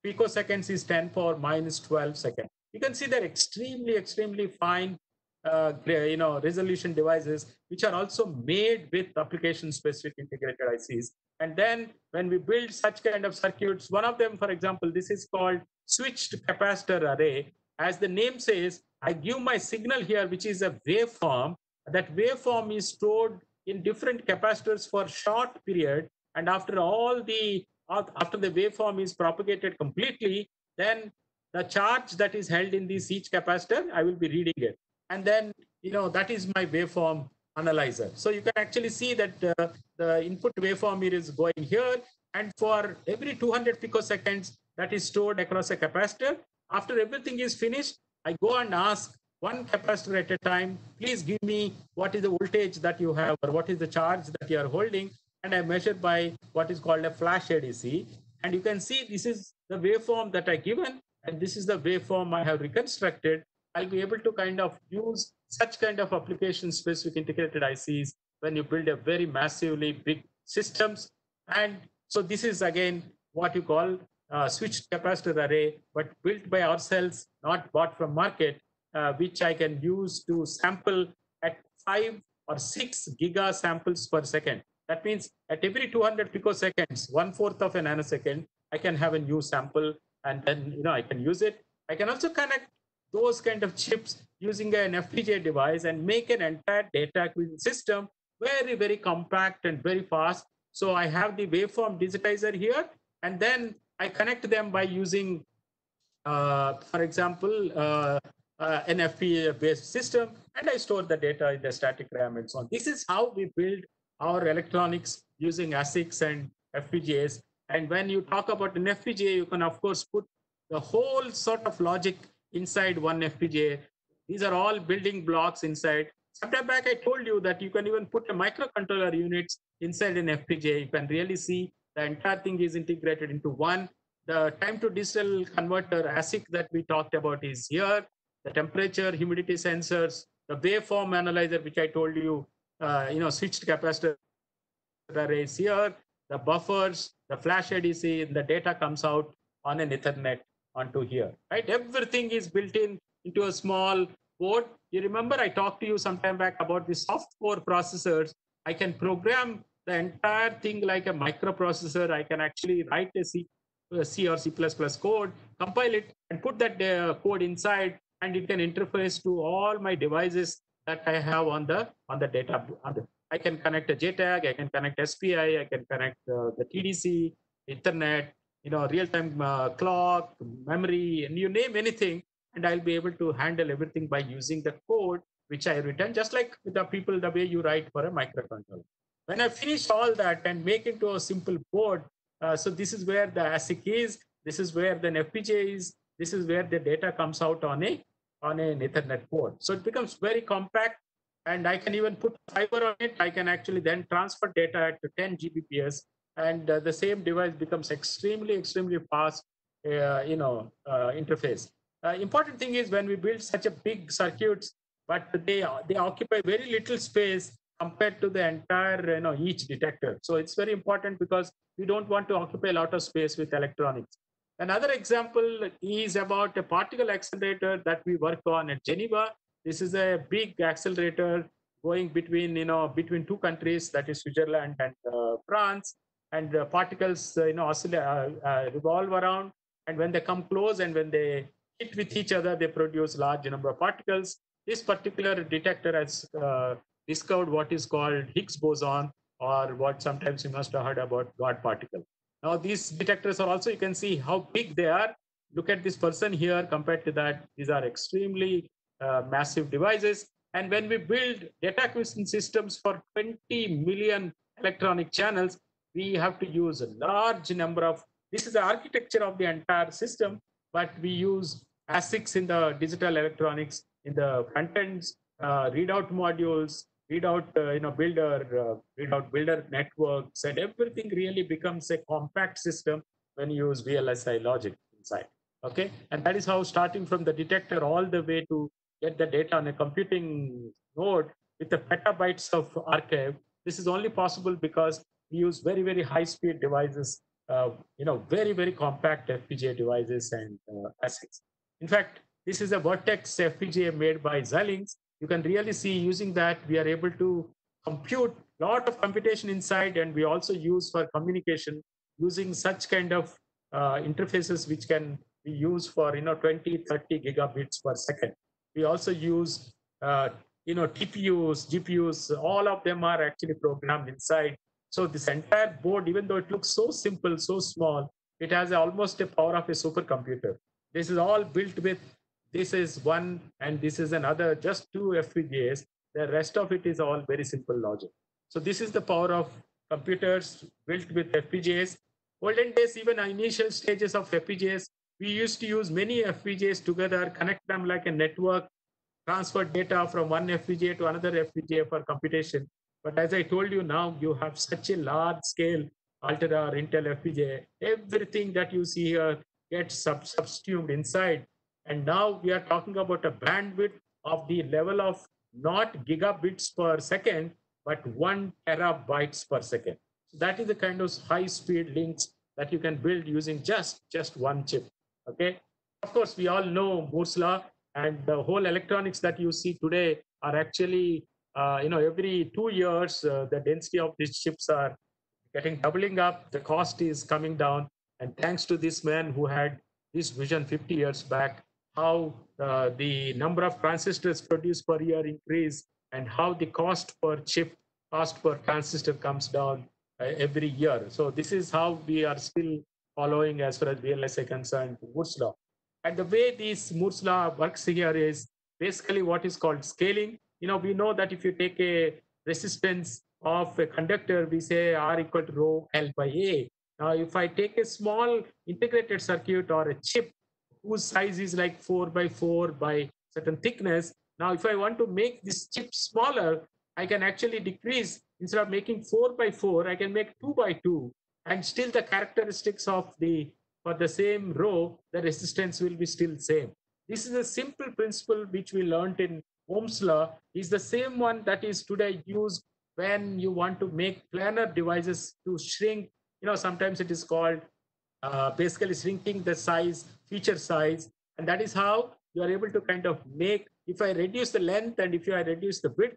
Picoseconds is 10 power minus 12 seconds. You can see they're extremely, extremely fine uh, you know, resolution devices, which are also made with application-specific integrated ICs. And then when we build such kind of circuits, one of them, for example, this is called switched capacitor array. As the name says, I give my signal here, which is a waveform. That waveform is stored in different capacitors for short period. And after all the after the waveform is propagated completely, then the charge that is held in this each capacitor, I will be reading it and then you know that is my waveform analyzer. So you can actually see that uh, the input waveform here is going here. And for every 200 picoseconds that is stored across a capacitor, after everything is finished, I go and ask one capacitor at a time, please give me what is the voltage that you have or what is the charge that you are holding. And I measure by what is called a flash ADC. And you can see this is the waveform that I given, and this is the waveform I have reconstructed. I'll be able to kind of use such kind of application specific integrated ICs when you build a very massively big systems. And so this is again what you call uh, switched capacitor array, but built by ourselves, not bought from market, uh, which I can use to sample at five or six giga samples per second. That means at every 200 picoseconds, one fourth of a nanosecond, I can have a new sample and then you know I can use it. I can also connect those kind of chips using an FPGA device and make an entire data acquisition system very, very compact and very fast. So I have the waveform digitizer here, and then I connect them by using, uh, for example, uh, uh, an FPGA-based system, and I store the data in the static RAM and so on. This is how we build our electronics using ASICs and FPGAs. And when you talk about an FPGA, you can of course put the whole sort of logic inside one FPGA. These are all building blocks inside. Sometime back, I told you that you can even put a microcontroller units inside an FPGA. You can really see the entire thing is integrated into one. The time to digital converter ASIC that we talked about is here. The temperature, humidity sensors, the waveform analyzer, which I told you, uh, you know, switched capacitor arrays here, the buffers, the flash ADC, and the data comes out on an Ethernet onto here, right? Everything is built in into a small board. You remember I talked to you sometime back about the soft core processors. I can program the entire thing like a microprocessor. I can actually write a C, a C or C++ code, compile it, and put that uh, code inside, and it can interface to all my devices that I have on the on the data. On the, I can connect a JTAG, I can connect SPI, I can connect uh, the TDC, Ethernet, you know, real-time uh, clock, memory, and you name anything, and I'll be able to handle everything by using the code which I written, just like the people, the way you write for a microcontroller. When I finish all that and make it to a simple board, uh, so this is where the ASIC is, this is where the FPGA is, this is where the data comes out on a on an Ethernet port. So it becomes very compact, and I can even put fiber on it. I can actually then transfer data to 10 Gbps and uh, the same device becomes extremely, extremely fast, uh, you know, uh, interface. Important thing is when we build such a big circuits, but they they occupy very little space compared to the entire, you know, each detector. So it's very important because we don't want to occupy a lot of space with electronics. Another example is about a particle accelerator that we work on at Geneva. This is a big accelerator going between, you know, between two countries, that is Switzerland and uh, France and uh, particles you know oscillate, uh, uh, revolve around. And when they come close and when they hit with each other they produce large number of particles. This particular detector has discovered what is called higgs boson or what sometimes you must have heard about god particle. Now these detectors are also you can see how big they are. Look at this person here compared to that. These are extremely uh, massive devices. And when we build data acquisition systems for 20 million electronic channels we have to use a large number of, this is the architecture of the entire system, but we use ASICs in the digital electronics, in the front ends, uh, readout modules, readout, uh, you know, builder, uh, readout builder networks, and everything really becomes a compact system when you use VLSI logic inside. Okay, and that is how starting from the detector all the way to get the data on a computing node with the petabytes of archive. This is only possible because we use very, very high speed devices, uh, you know, very, very compact FPGA devices and uh, ASICs. In fact, this is a Virtex FPGA made by Xilinx. You can really see using that, we are able to compute a lot of computation inside, and we also use for communication using such kind of uh, interfaces which can be used for, you know, 20, 30 gigabits per second. We also use, uh, you know, TPUs, GPUs, all of them are actually programmed inside so this entire board, even though it looks so simple, so small, it has almost a power of a supercomputer. This is all built with, this is one and this is another, just two FPGAs. The rest of it is all very simple logic. So this is the power of computers built with FPGAs. Olden days, even initial stages of FPGAs, we used to use many FPGAs together, connect them like a network, transfer data from one FPGA to another FPGA for computation. But as I told you now, you have such a large scale Altera, Intel FPGA, everything that you see here gets sub subsumed inside. And now we are talking about a bandwidth of the level of not gigabits per second, but one terabytes per second. So that is the kind of high speed links that you can build using just, just one chip. Okay. Of course, we all know Moore's law and the whole electronics that you see today are actually, uh, you know, every two years, uh, the density of these chips are getting doubling up. The cost is coming down. And thanks to this man who had this vision 50 years back, how uh, the number of transistors produced per year increase and how the cost per chip, cost per transistor comes down uh, every year. So this is how we are still following as far as VLSI concerned, Moore's law. And the way this Moore's law works here is basically what is called scaling. You know, we know that if you take a resistance of a conductor, we say R equal to rho L by A. Now, if I take a small integrated circuit or a chip whose size is like four by four by certain thickness, now if I want to make this chip smaller, I can actually decrease instead of making four by four, I can make two by two, and still the characteristics of the for the same row, the resistance will be still same. This is a simple principle which we learned in Ohm's law, is the same one that is today used when you want to make planar devices to shrink. You know, sometimes it is called uh, basically shrinking the size, feature size, and that is how you are able to kind of make. If I reduce the length and if I reduce the width,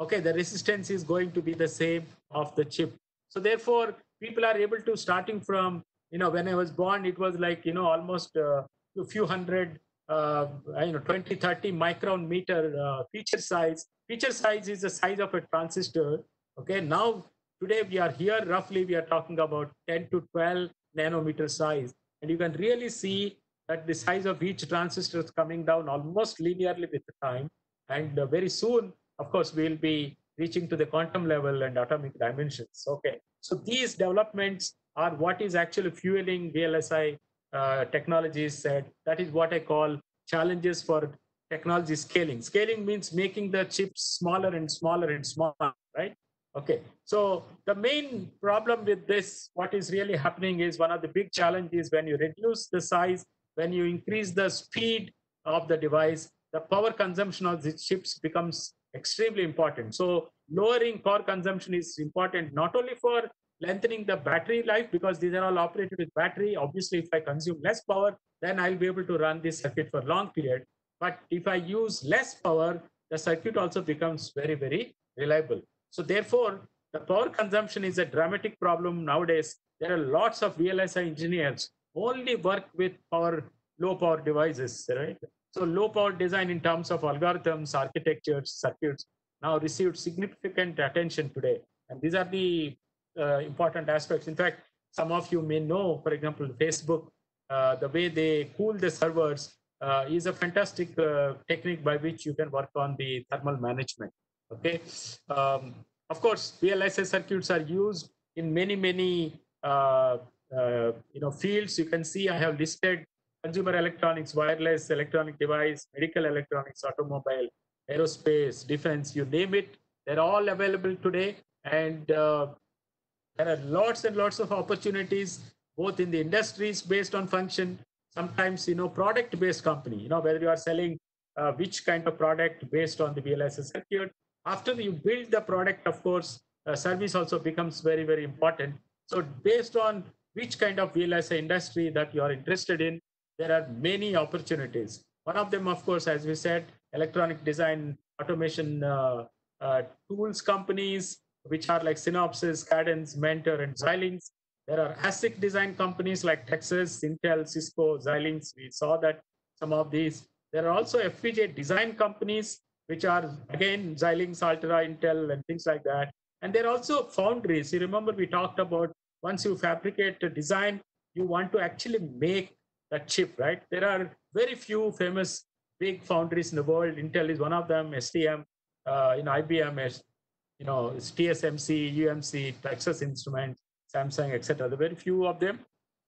okay, the resistance is going to be the same of the chip. So therefore, people are able to starting from you know when I was born, it was like you know almost uh, a few hundred, uh, you know, 20, 30 micron meter uh, feature size. Feature size is the size of a transistor. Okay, now today we are here roughly we are talking about 10 to 12 nanometer size, and you can really see that the size of each transistor is coming down almost linearly with the time. And uh, very soon, of course, we'll be reaching to the quantum level and atomic dimensions. Okay, so these developments are what is actually fueling VLSI uh, technologies. Said that is what I call challenges for technology scaling. Scaling means making the chips smaller and smaller and smaller, right? Okay, so the main problem with this, what is really happening is one of the big challenges when you reduce the size, when you increase the speed of the device, the power consumption of the chips becomes extremely important. So lowering power consumption is important not only for lengthening the battery life because these are all operated with battery. Obviously, if I consume less power, then I'll be able to run this circuit for long period. But if I use less power, the circuit also becomes very, very reliable. So therefore, the power consumption is a dramatic problem nowadays. There are lots of VLSI engineers only work with power, low power devices, right? So low power design in terms of algorithms, architectures, circuits now received significant attention today. And these are the uh, important aspects. In fact, some of you may know, for example, Facebook, uh, the way they cool the servers uh, is a fantastic uh, technique by which you can work on the thermal management. Okay. Um, of course, VLSI circuits are used in many, many uh, uh, you know fields. You can see I have listed consumer electronics, wireless electronic device, medical electronics, automobile, aerospace, defense, you name it. They're all available today. And uh, there are lots and lots of opportunities, both in the industries based on function, sometimes, you know, product based company, you know, whether you are selling uh, which kind of product based on the VLSI circuit. After you build the product, of course, uh, service also becomes very, very important. So based on which kind of VLSI industry that you are interested in, there are many opportunities. One of them, of course, as we said, electronic design automation uh, uh, tools companies, which are like Synopsys, Cadence, Mentor, and Xilinx. There are ASIC design companies like Texas, Intel, Cisco, Xilinx. We saw that some of these. There are also FPGA design companies, which are again Xilinx, Altera, Intel, and things like that. And there are also foundries. You remember we talked about once you fabricate a design, you want to actually make that chip, right? There are very few famous big foundries in the world. Intel is one of them, STM. uh, in IBM, you know, it's TSMC, UMC, Texas Instruments, Samsung, etc. There are very few of them.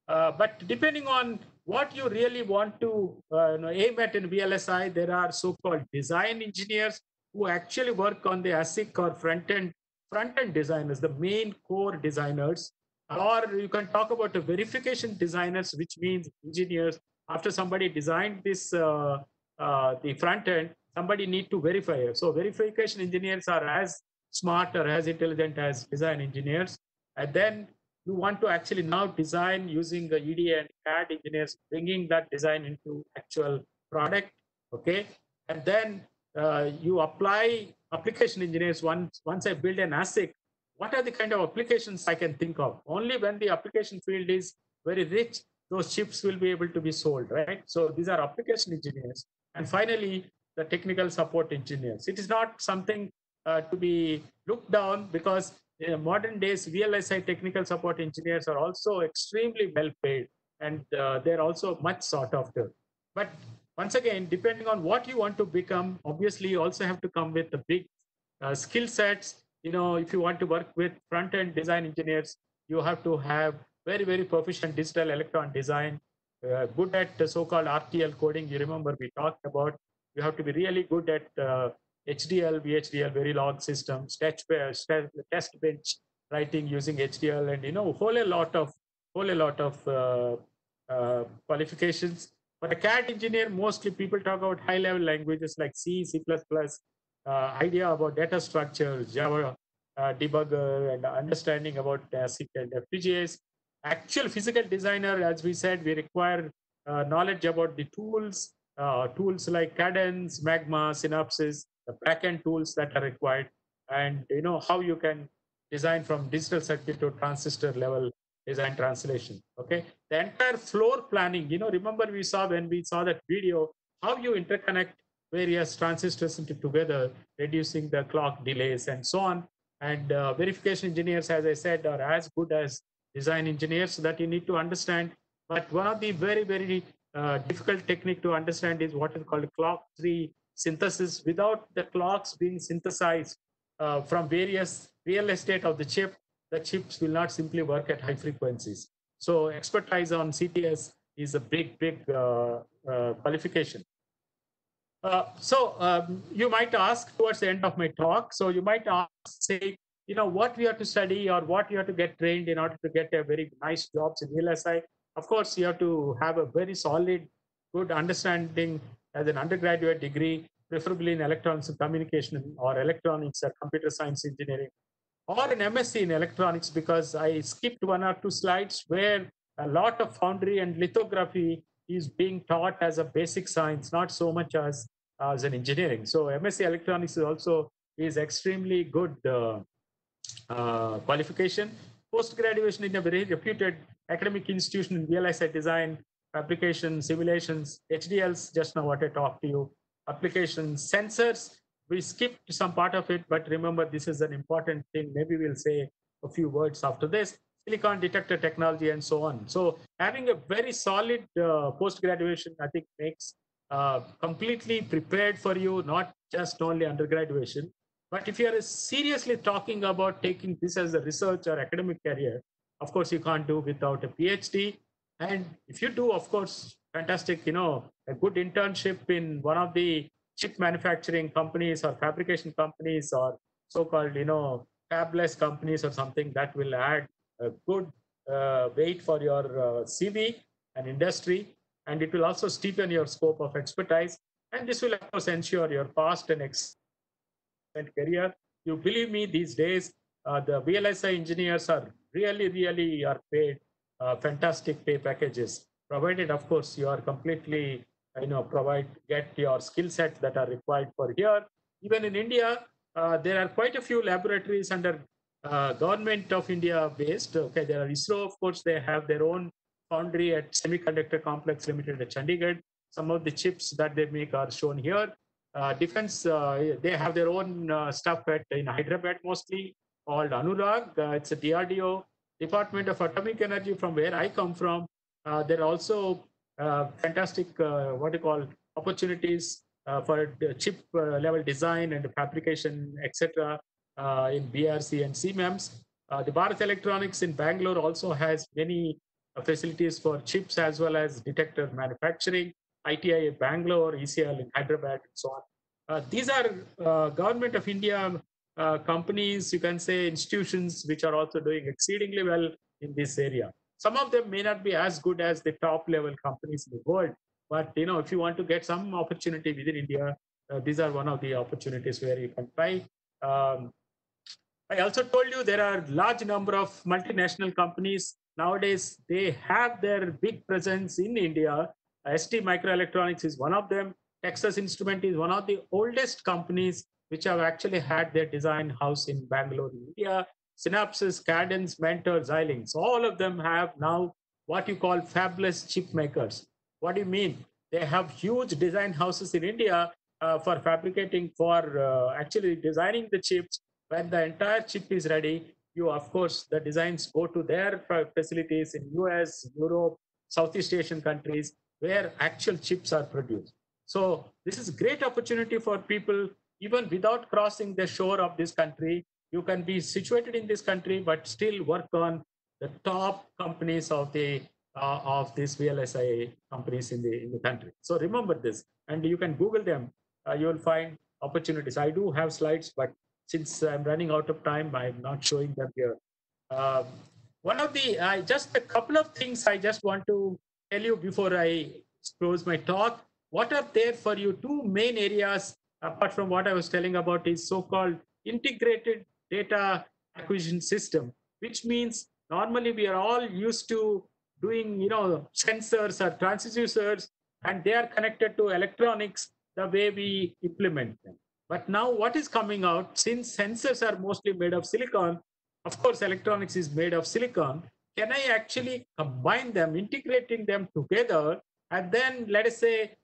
Uh, but depending on what you really want to uh, you know, aim at in VLSI, there are so-called design engineers who actually work on the ASIC or front-end front-end designers, the main core designers. Or you can talk about the verification designers, which means engineers. After somebody designed this, uh, uh, the front end, somebody need to verify it. So verification engineers are as smart or as intelligent as design engineers. And then you want to actually now design using the EDA and CAD engineers, bringing that design into actual product, okay? And then uh, you apply application engineers, once, once I build an ASIC, what are the kind of applications I can think of? Only when the application field is very rich, those chips will be able to be sold, right? So these are application engineers. And finally, the technical support engineers. It is not something uh, to be looked down because in modern days, VLSI technical support engineers are also extremely well paid and uh, they're also much sought after. But once again, depending on what you want to become, obviously you also have to come with the big uh, skill sets. You know, if you want to work with front end design engineers, you have to have very, very proficient digital electron design, uh, good at the so-called RTL coding. You remember we talked about, you have to be really good at HDL, VHDL, Verilog systems, test, test bench writing using HDL, and you know, whole a lot of whole a lot of uh, uh, qualifications. For a CAD engineer, mostly people talk about high-level languages like C, C++, uh, idea about data structures, Java uh, debugger, and understanding about ASIC and FPGAs. Actual physical designer, as we said, we require uh, knowledge about the tools, uh, tools like Cadence, Magma, Synopsys, the backend tools that are required, and you know how you can design from digital circuit to transistor level design translation. Okay, the entire floor planning. You know, remember we saw when we saw that video how you interconnect various transistors into together, reducing the clock delays and so on. And uh, verification engineers, as I said, are as good as design engineers so that you need to understand. But one of the very, very uh, difficult technique to understand is what is called clock tree synthesis without the clocks being synthesized uh, from various real estate of the chip, the chips will not simply work at high frequencies. So expertise on CTS is a big, big uh, uh, qualification. Uh, so um, you might ask towards the end of my talk, so you might ask, say, you know, what we have to study or what you have to get trained in order to get a very nice jobs in VLSI. Of course, you have to have a very solid, good understanding as an undergraduate degree, preferably in electronics and communication or electronics or computer science engineering, or an MSc in electronics because I skipped one or two slides where a lot of foundry and lithography is being taught as a basic science, not so much as, as an engineering. So MSc electronics is also is extremely good uh, uh, qualification. Post graduation in a very reputed academic institution in VLSI design application simulations, HDLs, just now what I talked to you, applications, sensors, we skipped some part of it, but remember this is an important thing. Maybe we'll say a few words after this, silicon detector technology and so on. So having a very solid uh, post-graduation, I think makes uh, completely prepared for you, not just only undergraduation. But if you are seriously talking about taking this as a research or academic career, of course, you can't do without a PhD and if you do, of course, fantastic, you know, a good internship in one of the chip manufacturing companies or fabrication companies or so-called, you know, fabless companies or something that will add a good uh, weight for your uh, CV and industry. And it will also steepen your scope of expertise. And this will, of course, ensure your past and excellent career. You believe me, these days, uh, the VLSI engineers are really, really are paid uh, fantastic pay packages, provided, of course, you are completely, you know, provide, get your skill set that are required for here. Even in India, uh, there are quite a few laboratories under uh, government of India based. Okay, there are ISRO, of course, they have their own foundry at Semiconductor Complex Limited at Chandigarh. Some of the chips that they make are shown here. Uh, defense, uh, they have their own uh, stuff at in Hyderabad mostly called Anurag. it's a DRDO Department of Atomic Energy from where I come from, uh, there are also uh, fantastic, uh, what you call, opportunities uh, for chip uh, level design and fabrication, etc. Uh, in BRC and CMEMS. the Bharat Electronics in Bangalore also has many facilities for chips as well as detector manufacturing. ITI in Bangalore, ECIL in Hyderabad, and so on. these are government of India uh, companies, you can say institutions, which are also doing exceedingly well in this area. Some of them may not be as good as the top level companies in the world, but you know, if you want to get some opportunity within India, uh, these are one of the opportunities where you can try. Um, I also told you there are large number of multinational companies nowadays. They have their big presence in India. ST Microelectronics is one of them. Texas Instrument is one of the oldest companies which have actually had their design house in Bangalore, India. Synopsys, Cadence, Mentor, Xilinx, all of them have now what you call fabless chip makers. What do you mean? They have huge design houses in India uh, for fabricating, for uh, actually designing the chips. When the entire chip is ready, you, of course, the designs go to their facilities in US, Europe, Southeast Asian countries, where actual chips are produced. So this is great opportunity for people, even without crossing the shore of this country, you can be situated in this country, but still work on the top companies of the uh, of these VLSI companies in the in the country. So remember this, and you can Google them. Uh, you will find opportunities. I do have slides, but since I'm running out of time, I'm not showing them here. Um, one of the just a couple of things I just want to tell you before I close my talk. What are there for you? Two main areas apart from what I was telling about is so-called integrated data acquisition system, which means normally we are all used to doing, you know, sensors or transducers, and they are connected to electronics the way we implement them. But now what is coming out, since sensors are mostly made of silicon, of course, electronics is made of silicon, can I actually combine them, integrating them together, and then let us say,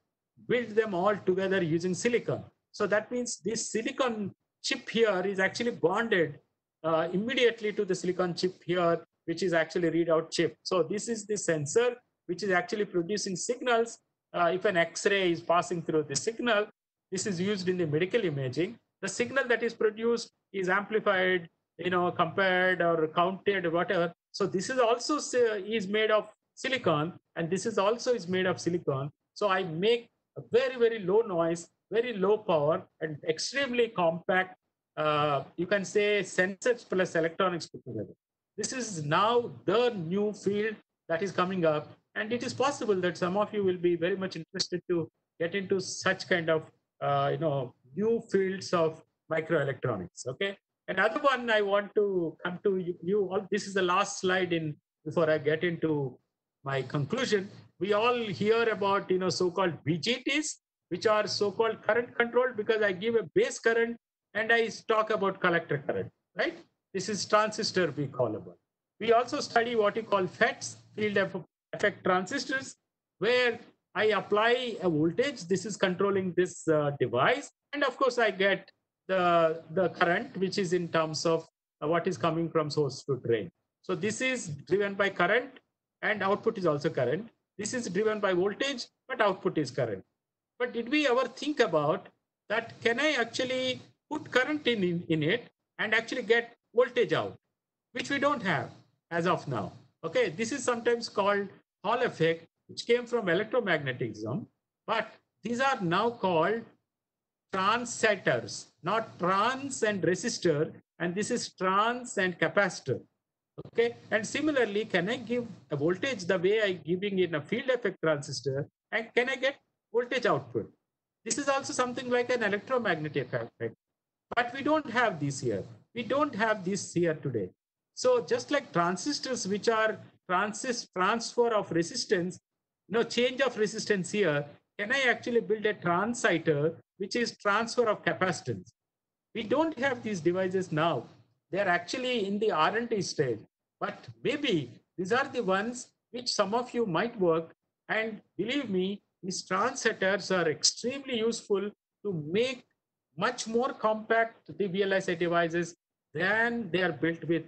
build them all together using silicon? So that means this silicon chip here is actually bonded uh, immediately to the silicon chip here, which is actually readout chip. So this is the sensor, which is actually producing signals. Uh, if an X-ray is passing through the signal, this is used in the medical imaging. The signal that is produced is amplified, you know, compared or counted, whatever. So this is also is made of silicon, and this is also is made of silicon. So I make a very, very low noise very low power and extremely compact, uh, you can say sensors plus electronics put together. This is now the new field that is coming up. And it is possible that some of you will be very much interested to get into such kind of, uh, you know, new fields of microelectronics. Okay. Another one I want to come to you, you this is the last slide in before I get into my conclusion. We all hear about, you know, so-called BJTs, which are so-called current controlled because I give a base current and I talk about collector current, right? This is transistor we call about. We also study what you call FETs, field effect transistors, where I apply a voltage. This is controlling this uh, device. And of course, I get the, the current, which is in terms of uh, what is coming from source to drain. So this is driven by current and output is also current. This is driven by voltage, but output is current. But did we ever think about that? Can I actually put current in, in, in it and actually get voltage out, which we don't have as of now. Okay, this is sometimes called Hall effect, which came from electromagnetism, but these are now called transcetters, not trans and resistor, and this is trans and capacitor. Okay, and similarly, can I give a voltage the way I giving in a field effect transistor, and can I get voltage output. This is also something like an electromagnetic effect, but we don't have this here. We don't have this here today. So just like transistors, which are transist transfer of resistance, no change of resistance here, can I actually build a transiter, which is transfer of capacitance? We don't have these devices now. They're actually in the R&D stage, but maybe these are the ones which some of you might work. And believe me, these transcetters are extremely useful to make much more compact the VLSI devices than they are built with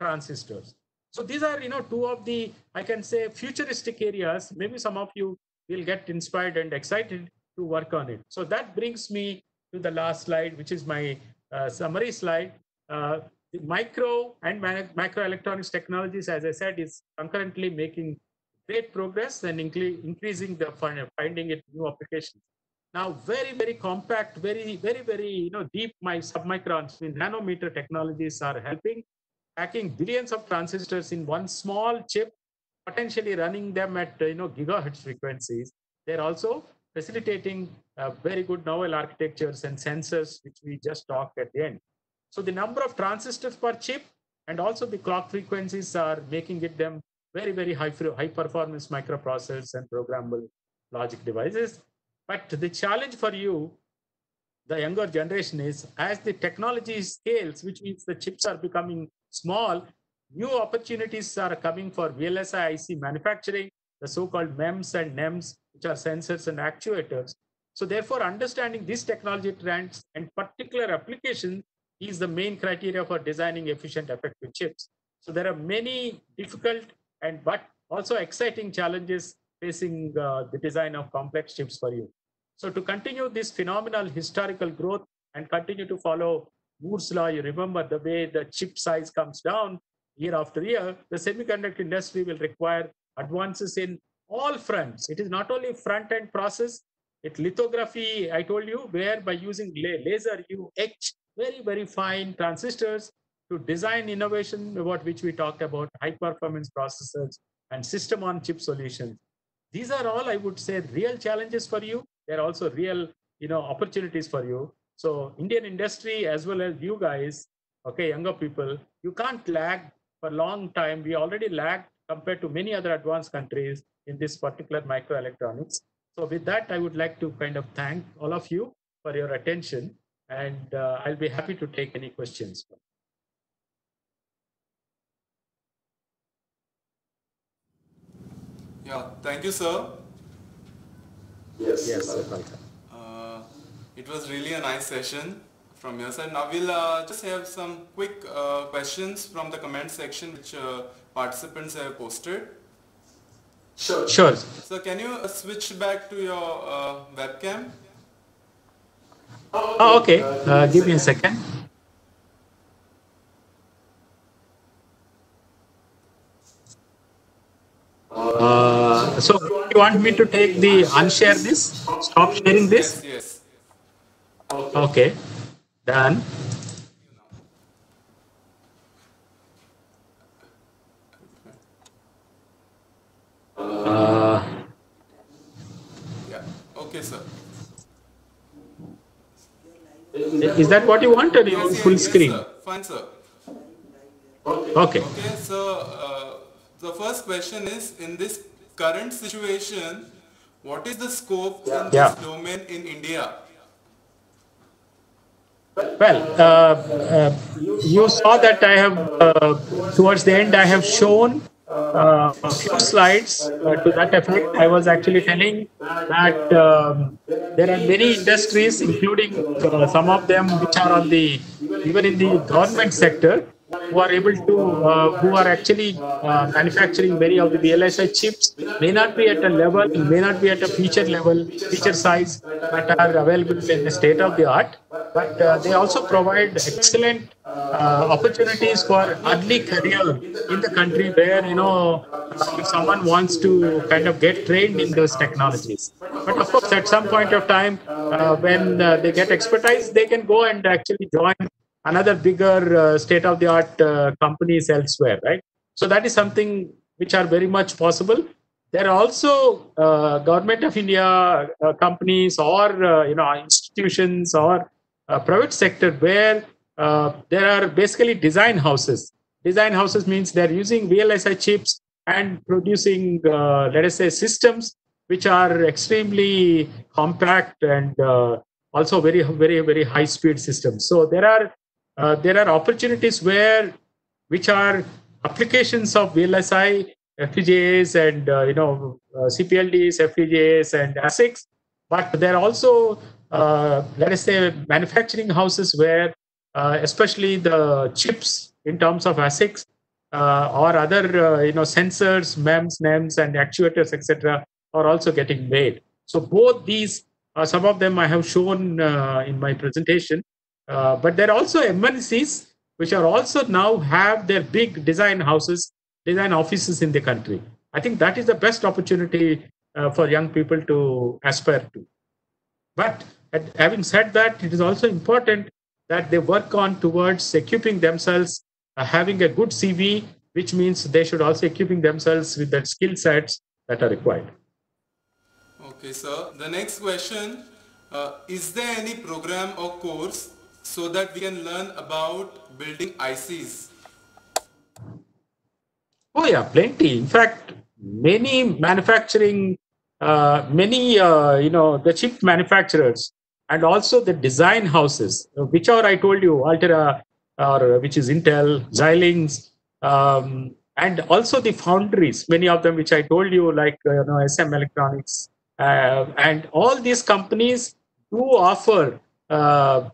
transistors. So these are, you know, two of the, I can say, futuristic areas. Maybe some of you will get inspired and excited to work on it. So that brings me to the last slide, which is my uh, summary slide. Uh, the micro and macro electronics technologies, as I said, is concurrently making great progress and increasing the finding it new applications. Now, very, very compact, very, very, very, you know, deep my submicrons, I nanometer technologies are helping packing billions of transistors in one small chip, potentially running them at, you know, gigahertz frequencies. They're also facilitating uh, very good novel architectures and sensors, which we just talked at the end. So the number of transistors per chip and also the clock frequencies are making it them very, very high, high performance microprocessors and programmable logic devices. But the challenge for you, the younger generation is as the technology scales, which means the chips are becoming small, new opportunities are coming for VLSI IC manufacturing, the so-called MEMS and NEMS, which are sensors and actuators. So therefore, understanding these technology trends and particular application is the main criteria for designing efficient, effective chips. So there are many difficult and but also exciting challenges facing uh, the design of complex chips for you. So to continue this phenomenal historical growth and continue to follow Moore's law, you remember the way the chip size comes down year after year, the semiconductor industry will require advances in all fronts. It is not only front-end process, it lithography, I told you, where by using laser, you etch very, very fine transistors to design innovation, about which we talked about, high performance processors and system on chip solutions. These are all, I would say, real challenges for you. They're also real, you know, opportunities for you. So Indian industry, as well as you guys, okay, younger people, you can't lag for a long time. We already lagged compared to many other advanced countries in this particular microelectronics. So with that, I would like to kind of thank all of you for your attention and uh, I'll be happy to take any questions. Yeah, thank you, sir. Yes, yes, sir. Uh, it was really a nice session from your side. Now we'll uh, just have some quick uh, questions from the comment section which uh, participants have posted. Sure. Sure. So can you uh, switch back to your uh, webcam? Oh, okay. give me a second. Uh, so you want me to take the unshare this? Stop sharing this? Yes. yes. Okay. Done. Uh, yeah. Okay, sir. Is that what you want or you want full screen? Yes, sir. Fine, sir. Okay. Okay, so uh, the first question is, in this current situation, what is the scope in this yeah. domain in India? Well, uh, uh, you saw that I have, uh, towards the end, I have shown uh, a few slides uh, to that effect. I was actually telling that um, there are many industries, including uh, some of them which are on the, even in the government sector, who are able to, uh, who are actually uh, manufacturing many of the VLSI chips may not be at a level, may not be at a feature level, feature size that are available in the state of the art, but uh, they also provide excellent uh, opportunities for early career in the country where, you know, if someone wants to kind of get trained in those technologies. But of course, at some point of time, uh, when uh, they get expertise, they can go and actually join another bigger uh, state of the art uh, companies elsewhere, right? So that is something which are very much possible. There are also uh, government of India uh, companies or uh, you know institutions or uh, private sector where there are basically design houses. Design houses means they're using VLSI chips and producing, let us say, systems which are extremely compact and also very, very, very high speed systems. So there are uh, there are opportunities where which are applications of VLSI, FPGAs, and uh, you know uh, CPLDs, FPGAs, and ASICs. But there are also uh, let us say manufacturing houses where, uh, especially the chips in terms of ASICs or other you know sensors, MEMS, NEMS, and actuators, etc., are also getting made. So both these some of them I have shown in my presentation. Uh, but there are also MNCs which are also now have their big design houses, design offices in the country. I think that is the best opportunity uh, for young people to aspire to. But having said that, it is also important that they work on towards equipping themselves, uh, having a good CV, which means they should also equipping themselves with the skill sets that are required. Okay, sir. The next question, uh, is there any program or course so that we can learn about building ICs? Oh yeah, plenty. In fact, many manufacturing, uh, many, uh, you know, the chip manufacturers and also the design houses, which are I told you, Altera, or which is Intel, Xilinx, um, and also the foundries, many of them which I told you, like uh, you know SM Electronics, uh, and all these companies do offer, uh,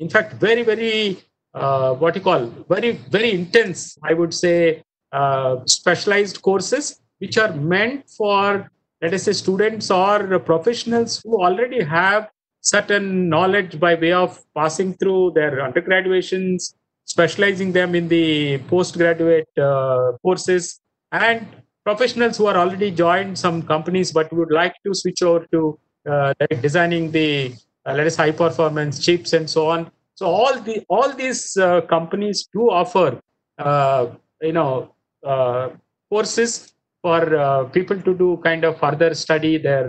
in fact, very very uh, what you call very very intense, I would say, uh, specialized courses which are meant for let us say students or professionals who already have certain knowledge by way of passing through their undergraduations specializing them in the postgraduate uh, courses and professionals who are already joined some companies but would like to switch over to uh, designing the uh, let us high performance chips and so on. So all the all these uh, companies do offer uh, you know uh, courses for people to do kind of further study their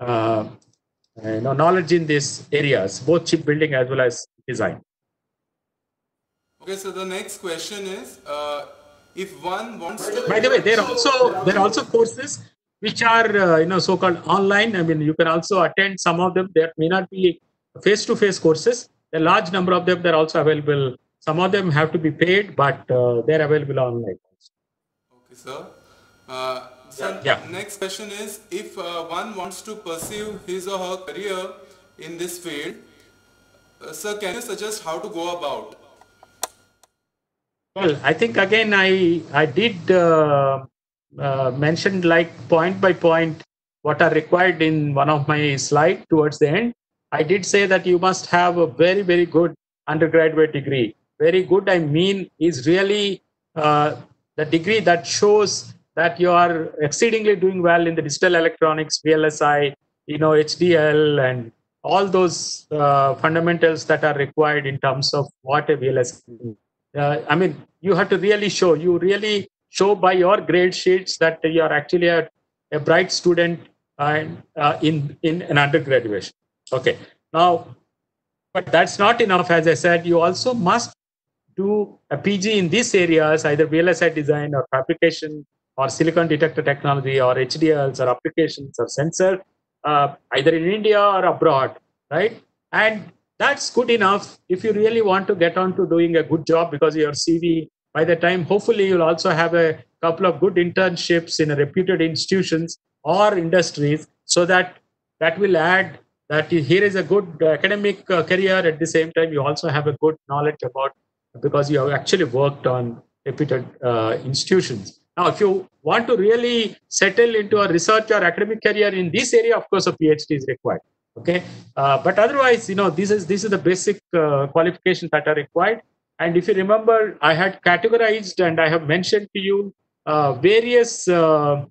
you know knowledge in these areas both chip building as well as design. Okay, so the next question is, uh, if one wants to... By the way, there are also, there are also courses which are, uh, you know, so-called online. I mean, you can also attend some of them. There may not be face-to-face courses. A large number of them, they're also available. Some of them have to be paid, but uh, they're available online. Okay, sir. Uh, so yeah. next question is, if uh, one wants to pursue his or her career in this field, uh, sir, can you suggest how to go about? Well, I think again, I I did uh, uh, mention like point by point what are required in one of my slide towards the end. I did say that you must have a very very good undergraduate degree. Very good, I mean, is really uh, the degree that shows that you are exceedingly doing well in the digital electronics, VLSI, you know, HDL, and all those uh, fundamentals that are required in terms of what a VLSI uh, I mean, you have to really show, you really show by your grade sheets that you are actually a, a bright student uh, in, in an undergraduate. Okay. Now, but that's not enough. As I said, you also must do a PG in these areas, either VLSI design or fabrication or silicon detector technology or HDLs or applications or sensor, uh, either in India or abroad, right? And that's good enough if you really want to get on to doing a good job because your cv by the time hopefully you'll also have a couple of good internships in a reputed institutions or industries so that that will add that here is a good academic uh, career. At the same time you also have a good knowledge about because you have actually worked on reputed uh, institutions. Now if you want to really settle into a research or academic career in this area of course a phd is required. Okay? Uh, but otherwise you know this is this is the basic uh, qualifications that are required and if you remember i had categorized and i have mentioned to you uh, various uh,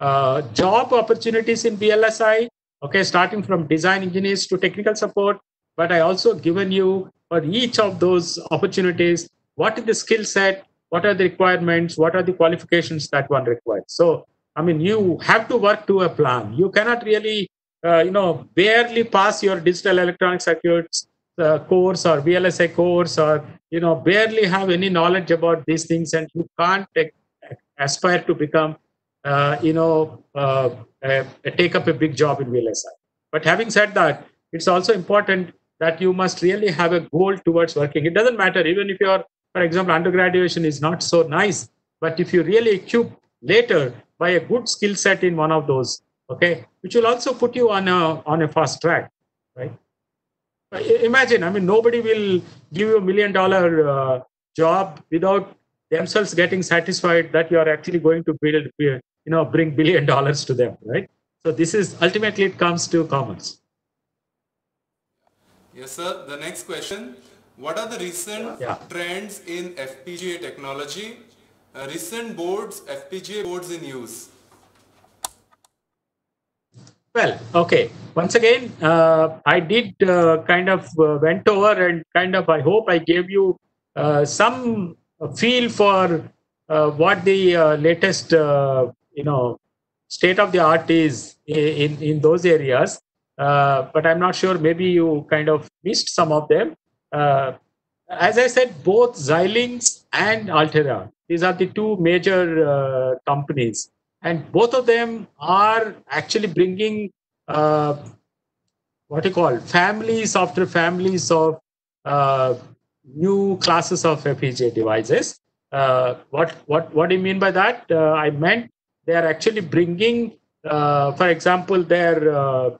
uh, job opportunities in VLSI, okay starting from design engineers to technical support. But i also given you for each of those opportunities what is the skill set what are the requirements what are the qualifications that one requires. So i mean you have to work to a plan. You cannot really uh, you know, barely pass your digital electronic circuits uh, course or VLSI course or, you know, barely have any knowledge about these things and you can't aspire to become, uh, you know, uh, take up a big job in VLSI. But having said that, it's also important that you must really have a goal towards working. It doesn't matter, even if your, for example, undergraduation is not so nice, but if you really equip later by a good skill set in one of those, okay, which will also put you on a on a fast track, right? Imagine, I mean, nobody will give you a million dollar uh, job without themselves getting satisfied that you are actually going to build, you know, bring billion dollars to them, right? So this is ultimately it comes to commerce. Yes, sir. The next question. What are the recent Yeah. trends in FPGA technology? Uh, recent boards, FPGA boards in use. Well, okay. Once again, uh, I did uh, kind of uh, went over and kind of, I hope I gave you uh, some feel for uh, what the uh, latest, you know, state of the art is in, in those areas. But I'm not sure, maybe you kind of missed some of them. As I said, both Xilinx and Altera, these are the two major companies and both of them are actually bringing uh, what you call families after families of uh, new classes of FPGA devices. Uh, what what what do you mean by that? Uh, I meant they are actually bringing, uh, for example, their uh,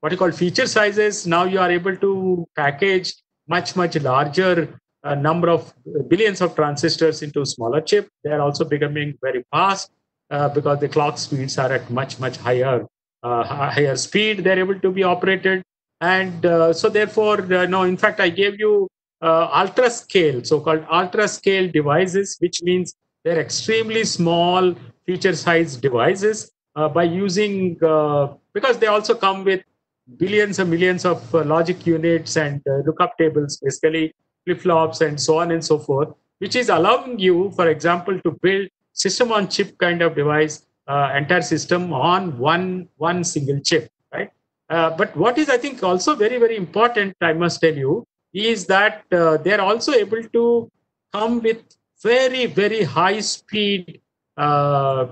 what you call feature sizes. Now you are able to package much much larger number of billions of transistors into smaller chip. They are also becoming very fast uh, because the clock speeds are at much much higher uh, higher speed. They're able to be operated, and uh, so therefore, no. In fact, I gave you ultra scale, so-called ultra scale devices, which means they're extremely small feature size devices by using because they also come with billions and millions of uh, logic units and uh, lookup tables, basically flip flops and so on and so forth, which is allowing you, for example, to build system on chip kind of device, uh, entire system on one one single chip, right? Uh, but what is, I think, also very very important, I must tell you, is that uh, they are also able to come with very very high speed uh,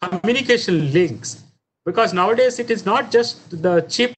communication links because nowadays it is not just the chip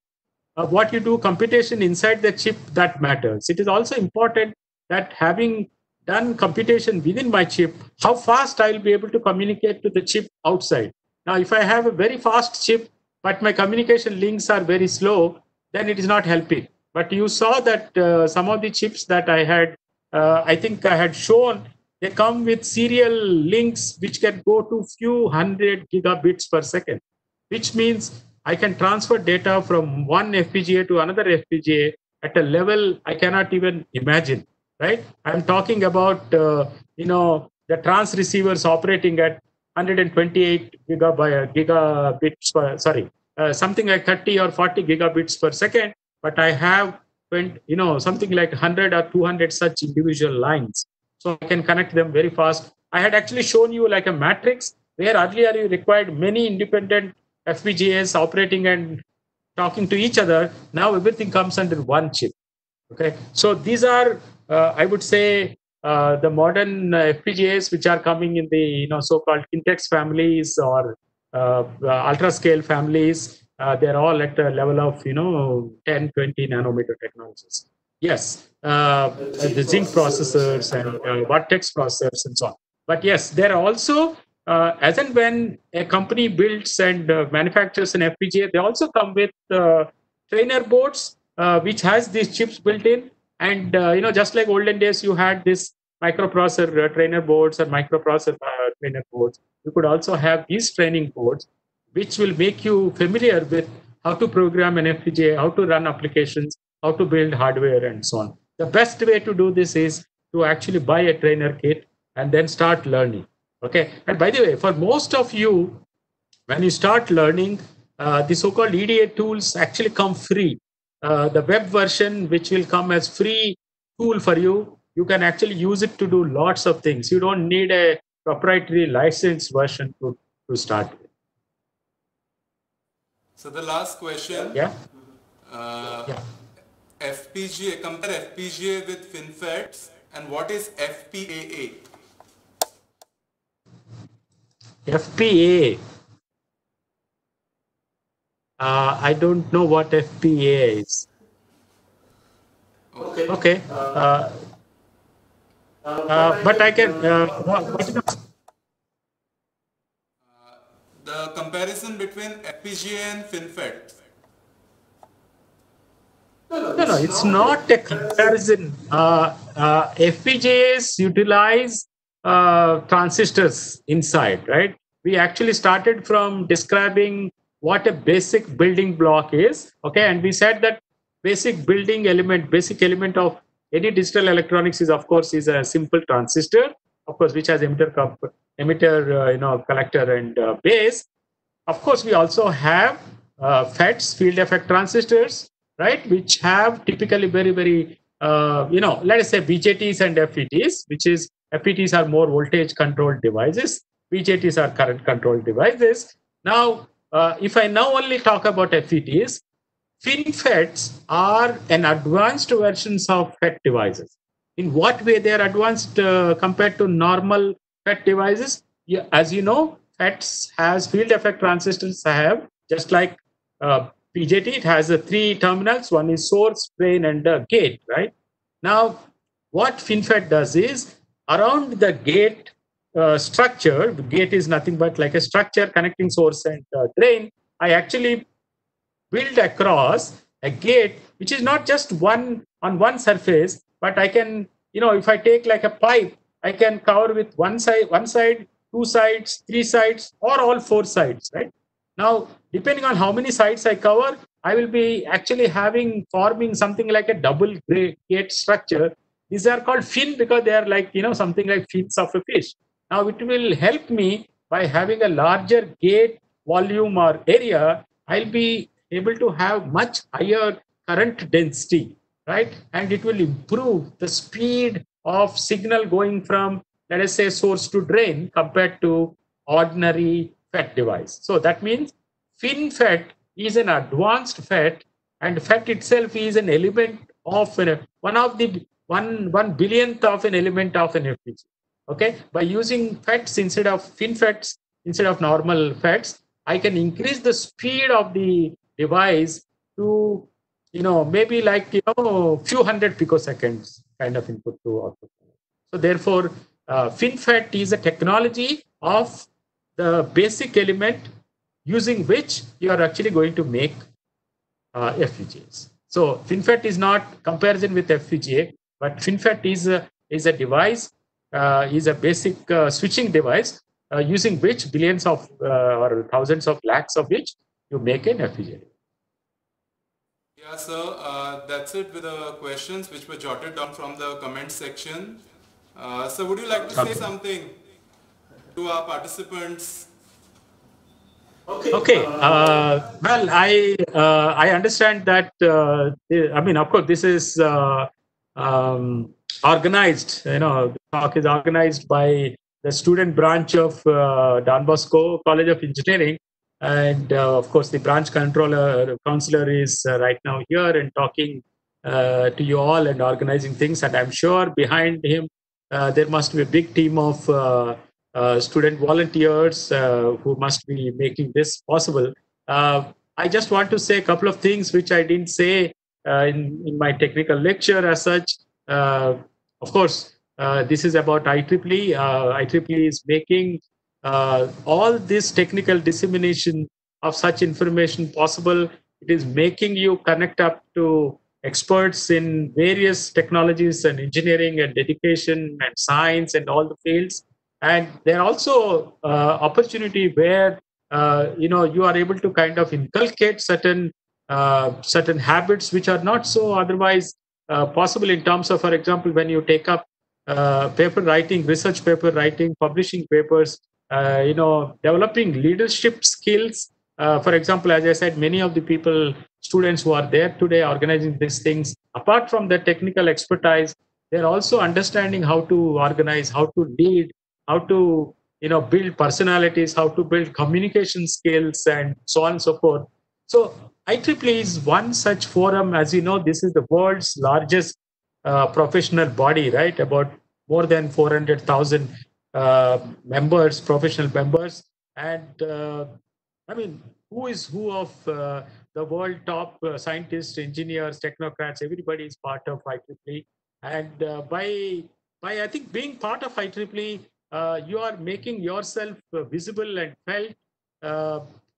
uh, what you do computation inside the chip that matters it is also important that having done computation within my chip how fast i'll be able to communicate to the chip outside. Now if i have a very fast chip but my communication links are very slow then it is not helping. But you saw that uh, some of the chips that i had uh, i think i had shown they come with serial links which can go to few hundred gigabits per second which means I can transfer data from one FPGA to another FPGA at a level I cannot even imagine, right? I'm talking about, uh, you know, the trans receivers operating at 128 gigabyte, gigabits per, sorry, uh, something like 30 or 40 gigabits per second, but I have, 20, you know, something like 100 or 200 such individual lines. So I can connect them very fast. I had actually shown you like a matrix where earlier you required many independent FPGAs operating and talking to each other. Now everything comes under one chip. Okay, so these are, uh, I would say, uh, the modern uh, FPGAs which are coming in the you know so-called Kintex families or uh, ultra scale families. Uh, they're all at a level of you know 10, 20 nanometer technologies. Yes, uh, the Zynq processors and uh, Virtex processors and so on. But yes, there are also uh, as and when a company builds and uh, manufactures an FPGA, they also come with uh, trainer boards uh, which has these chips built in. And uh, you know, just like olden days, you had this microprocessor uh, trainer boards or microprocessor uh, trainer boards. You could also have these training boards, which will make you familiar with how to program an FPGA, how to run applications, how to build hardware, and so on. The best way to do this is to actually buy a trainer kit and then start learning. Okay. And by the way, for most of you, when you start learning, uh, the so-called EDA tools actually come free. Uh, the web version, which will come as free tool for you, you can actually use it to do lots of things. You don't need a proprietary licensed version to, to start with. So the last question. Yeah. Uh, Yeah. FPGA, compare FPGA with FinFETs and what is FPAA? FPA. Uh, I don't know what FPA is. Okay. Okay. Uh, uh, but I can. Uh, what, what is the- The comparison between FPGA and FinFET. No, no, it's not a comparison. Uh, uh, FPGAs utilize uh, transistors inside, right? We actually started from describing what a basic building block is, okay? And we said that basic building element, basic element of any digital electronics is, of course, is a simple transistor, of course, which has emitter, emitter uh, you know, collector and uh, base. Of course, we also have uh, FETs, field effect transistors, right, which have typically very, very, uh, you know, let us say BJTs and FETs, which is FETs are more voltage controlled devices. BJTs are current controlled devices. Now, uh, if I now only talk about FETs, FinFETs are an advanced versions of FET devices. In what way they are advanced uh, compared to normal FET devices? Yeah, as you know, FETs has field effect transistors I have just like uh, BJT. It has uh, three terminals. One is source, drain, and uh, gate. Right now, what FinFET does is around the gate uh, structure. The gate is nothing but like a structure connecting source and uh, drain. I actually build across a gate which is not just one on one surface, but I can, you know, if I take like a pipe, I can cover with one side, one side, two sides, three sides, or all four sides, right? Now, depending on how many sides I cover, I will be actually having forming something like a double gate structure. These are called fin because they are like, you know, something like fins of a fish. Now, it will help me by having a larger gate volume or area, I'll be able to have much higher current density, right? And it will improve the speed of signal going from, let us say, source to drain compared to ordinary FET device. So that means FinFET is an advanced FET, and FET itself is an element of an, one of the one one billionth of an element of an FPGA. Okay, by using FETs instead of FinFETs instead of normal FETs, I can increase the speed of the device to you know maybe like you know few hundred picoseconds kind of input to output. So therefore, uh, is a technology of the basic element using which you are actually going to make uh, FPGAs. So FinFET is not comparison with FPGA, but FinFET is a, is a device, is a basic uh, switching device uh, using which billions of uh, or thousands of lakhs of which you make an FPGA. Yeah, sir. Uh, that's it with the questions which were jotted down from the comment section. Uh, so would you like to say something to our participants? Okay. Uh, well, I uh, I understand that. Uh, I mean, of course, this is uh, um, organized. You know, talk is organized by the student branch of uh, Don Bosco College of Engineering, and uh, of course, the branch controller counselor is uh, right now here and talking uh, to you all and organizing things. And I'm sure behind him uh, there must be a big team of uh, uh, student volunteers who must be making this possible. I just want to say a couple of things which I didn't say in, in my technical lecture as such. Uh, of course, uh, this is about IEEE. Uh, IEEE is making uh, all this technical dissemination of such information possible. It is making you connect up to experts in various technologies and engineering and education and science and all the fields and there are also uh, opportunity where uh, you know you are able to kind of inculcate certain uh, certain habits which are not so otherwise uh, possible in terms of for example when you take up uh, paper writing research paper writing publishing papers uh, you know developing leadership skills. Uh, for example as i said many of the people students who are there today organizing these things apart from their technical expertise they're also understanding how to organize how to lead how to you know build personalities how to build communication skills and so on and so forth. So IEEE is one such forum. As you know this is the world's largest uh, professional body right? About more than 400000 uh, members professional members. And uh, i mean who is who of uh, the world top uh, scientists engineers technocrats everybody is part of IEEE and uh, by by i think being part of IEEE you are making yourself visible and felt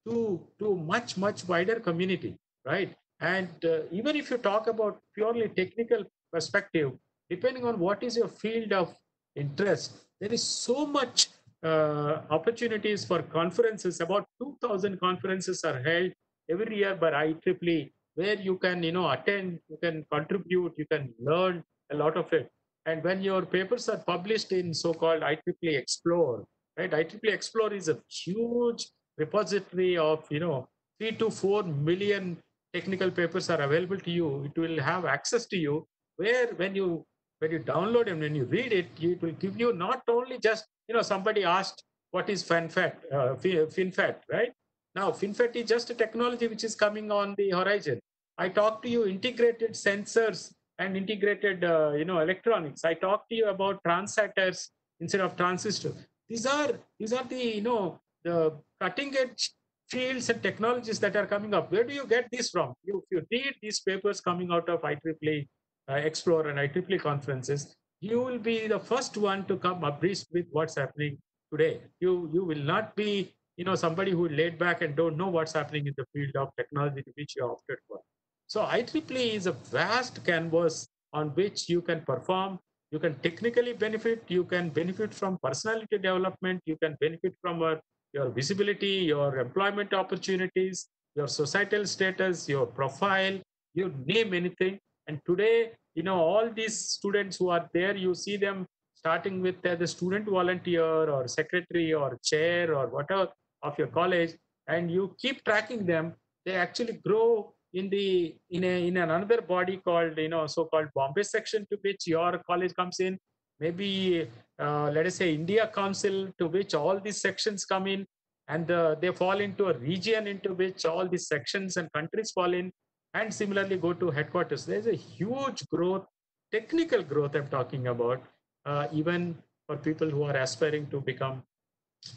to to much much wider community right and uh, even if you talk about purely technical perspective depending on what is your field of interest there is so much uh, opportunities for conferences about 2000 conferences are held every year by IEEE where you can, you know, attend, you can contribute, you can learn a lot of it. And when your papers are published in so-called IEEE Xplore, right? IEEE Xplore is a huge repository of, you know, three to four million technical papers are available to you. It will have access to you where when you when you download and when you read it, it will give you not only just, you know, somebody asked what is FinFET, uh, FinFET, right? Now, FinFET is just a technology which is coming on the horizon. I talk to you integrated sensors and integrated, uh, you know, electronics. I talk to you about transistors instead of transistors. These are these are the you know the cutting edge fields and technologies that are coming up. Where do you get this from? You, if you read these papers coming out of IEEE uh, Xplore and IEEE conferences, you will be the first one to come abreast with what's happening today. You you will not be you know somebody who laid back and don't know what's happening in the field of technology to which you opted for. So IEEE is a vast canvas on which you can perform, you can technically benefit, you can benefit from personality development, you can benefit from a, your visibility, your employment opportunities, your societal status, your profile, you name anything. And today, you know, all these students who are there, you see them starting with uh, the student volunteer or secretary or chair or whatever of your college, and you keep tracking them, they actually grow in the in a in another body called you know so-called Bombay section to which your college comes in. Maybe uh, let us say India Council to which all these sections come in, and uh, they fall into a region into which all these sections and countries fall in, and similarly go to headquarters. There's a huge growth, technical growth I'm talking about, uh, even for people who are aspiring to become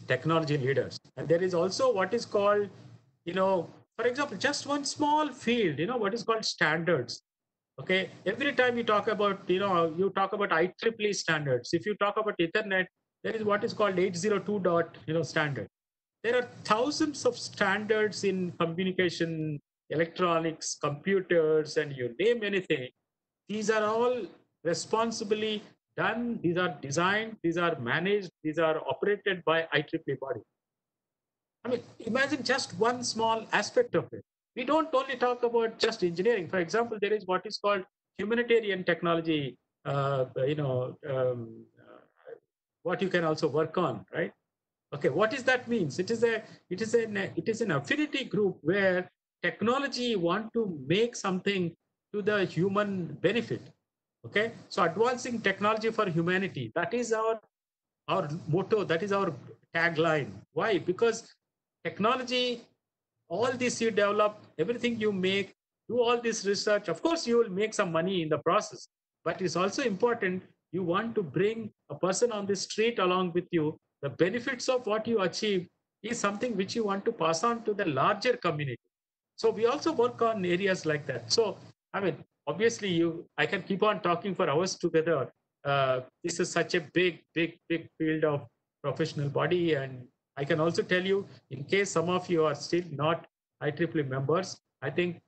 technology leaders. And there is also what is called, you know, for example, just one small field, you know, what is called standards. Okay, every time you talk about, you know, you talk about IEEE standards. If you talk about Ethernet, there is what is called 802 dot, you know, standard. There are thousands of standards in communication, electronics, computers, and you name anything. These are all responsibly done, these are designed, these are managed, these are operated by IEEE body. I mean, imagine just one small aspect of it. We don't only talk about just engineering. For example, there is what is called humanitarian technology, uh, you know, um, uh, what you can also work on, right? Okay, what does that means? It is a, it is an, it is an affinity group where technology want to make something to the human benefit okay so advancing technology for humanity that is our our motto that is our tagline why because technology all this you develop everything you make do all this research of course you will make some money in the process. But it's also important you want to bring a person on the street along with you. The benefits of what you achieve is something which you want to pass on to the larger community. So we also work on areas like that. So i mean obviously you i can keep on talking for hours together. Uh, this is such a big big big field of professional body and i can also tell you in case some of you are still not IEEE members i think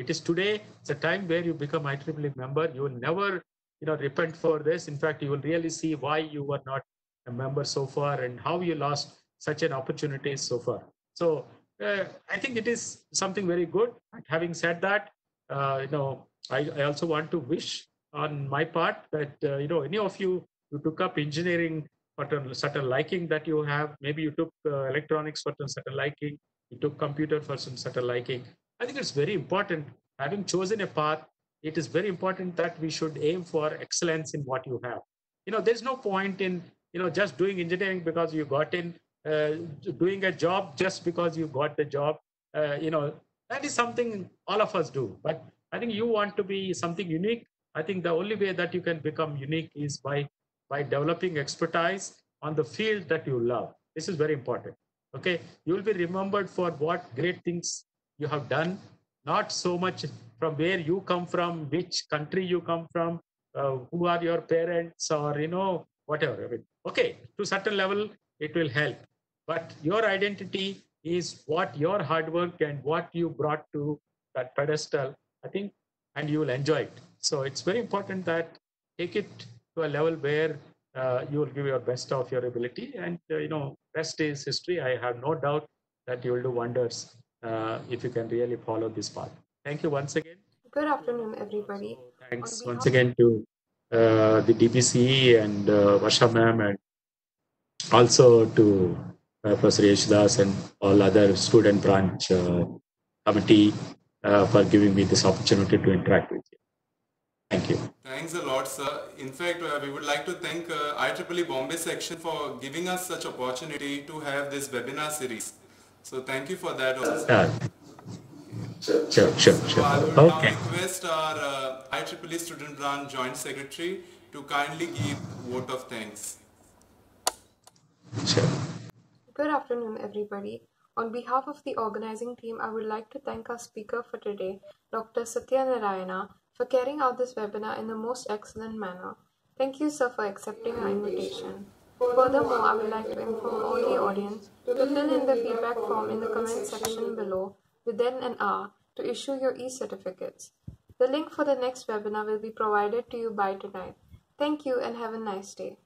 it is today it's a time where you become IEEE member. You will never you know repent for this. In fact you will really see why you were not a member so far and how you lost such an opportunity so far. So uh, i think it is something very good. Having said that uh, you know I, I also want to wish on my part that uh, you know any of you who took up engineering a certain liking that you have. Maybe you took uh, electronics for certain liking you took computer for some certain liking. I think it's very important. Having chosen a path it is very important that we should aim for excellence in what you have. You know there's no point in you know just doing engineering because you got in uh, doing a job just because you got the job. Uh, you know that is something all of us do. But I think you want to be something unique. I think the only way that you can become unique is by by developing expertise on the field that you love. This is very important. Okay, you will be remembered for what great things you have done, not so much from where you come from, which country you come from, uh, who are your parents, or you know whatever. I mean, okay, to certain level it will help, but your identity is what your hard work and what you brought to that pedestal I think, and you will enjoy it. So it's very important that take it to a level where uh, you will give your best of your ability. And, uh, you know, best is history. I have no doubt that you will do wonders uh, if you can really follow this path. Thank you once again. Good afternoon, everybody. Thanks On once again to uh, the DBCE and uh, Varsha ma'am and also to Professor Yeshdas and all other student branch uh, committee uh, for giving me this opportunity to interact with you. Thank you. Thanks a lot, sir. In fact, uh, we would like to thank uh, IEEE Bombay section for giving us such opportunity to have this webinar series. So thank you for that. also. Uh, sure, sure, sure. So I would now Okay. request our uh, IEEE Student Branch Joint Secretary to kindly give vote of thanks. Sure. Good afternoon, everybody. On behalf of the organizing team, I would like to thank our speaker for today, Dr. Satyanarayana, for carrying out this webinar in the most excellent manner. Thank you, sir, for accepting our invitation. Furthermore, I would like to inform all the audience to fill in the feedback form in the comment section below within an hour to issue your e-certificates. The link for the next webinar will be provided to you by tonight. Thank you and have a nice day.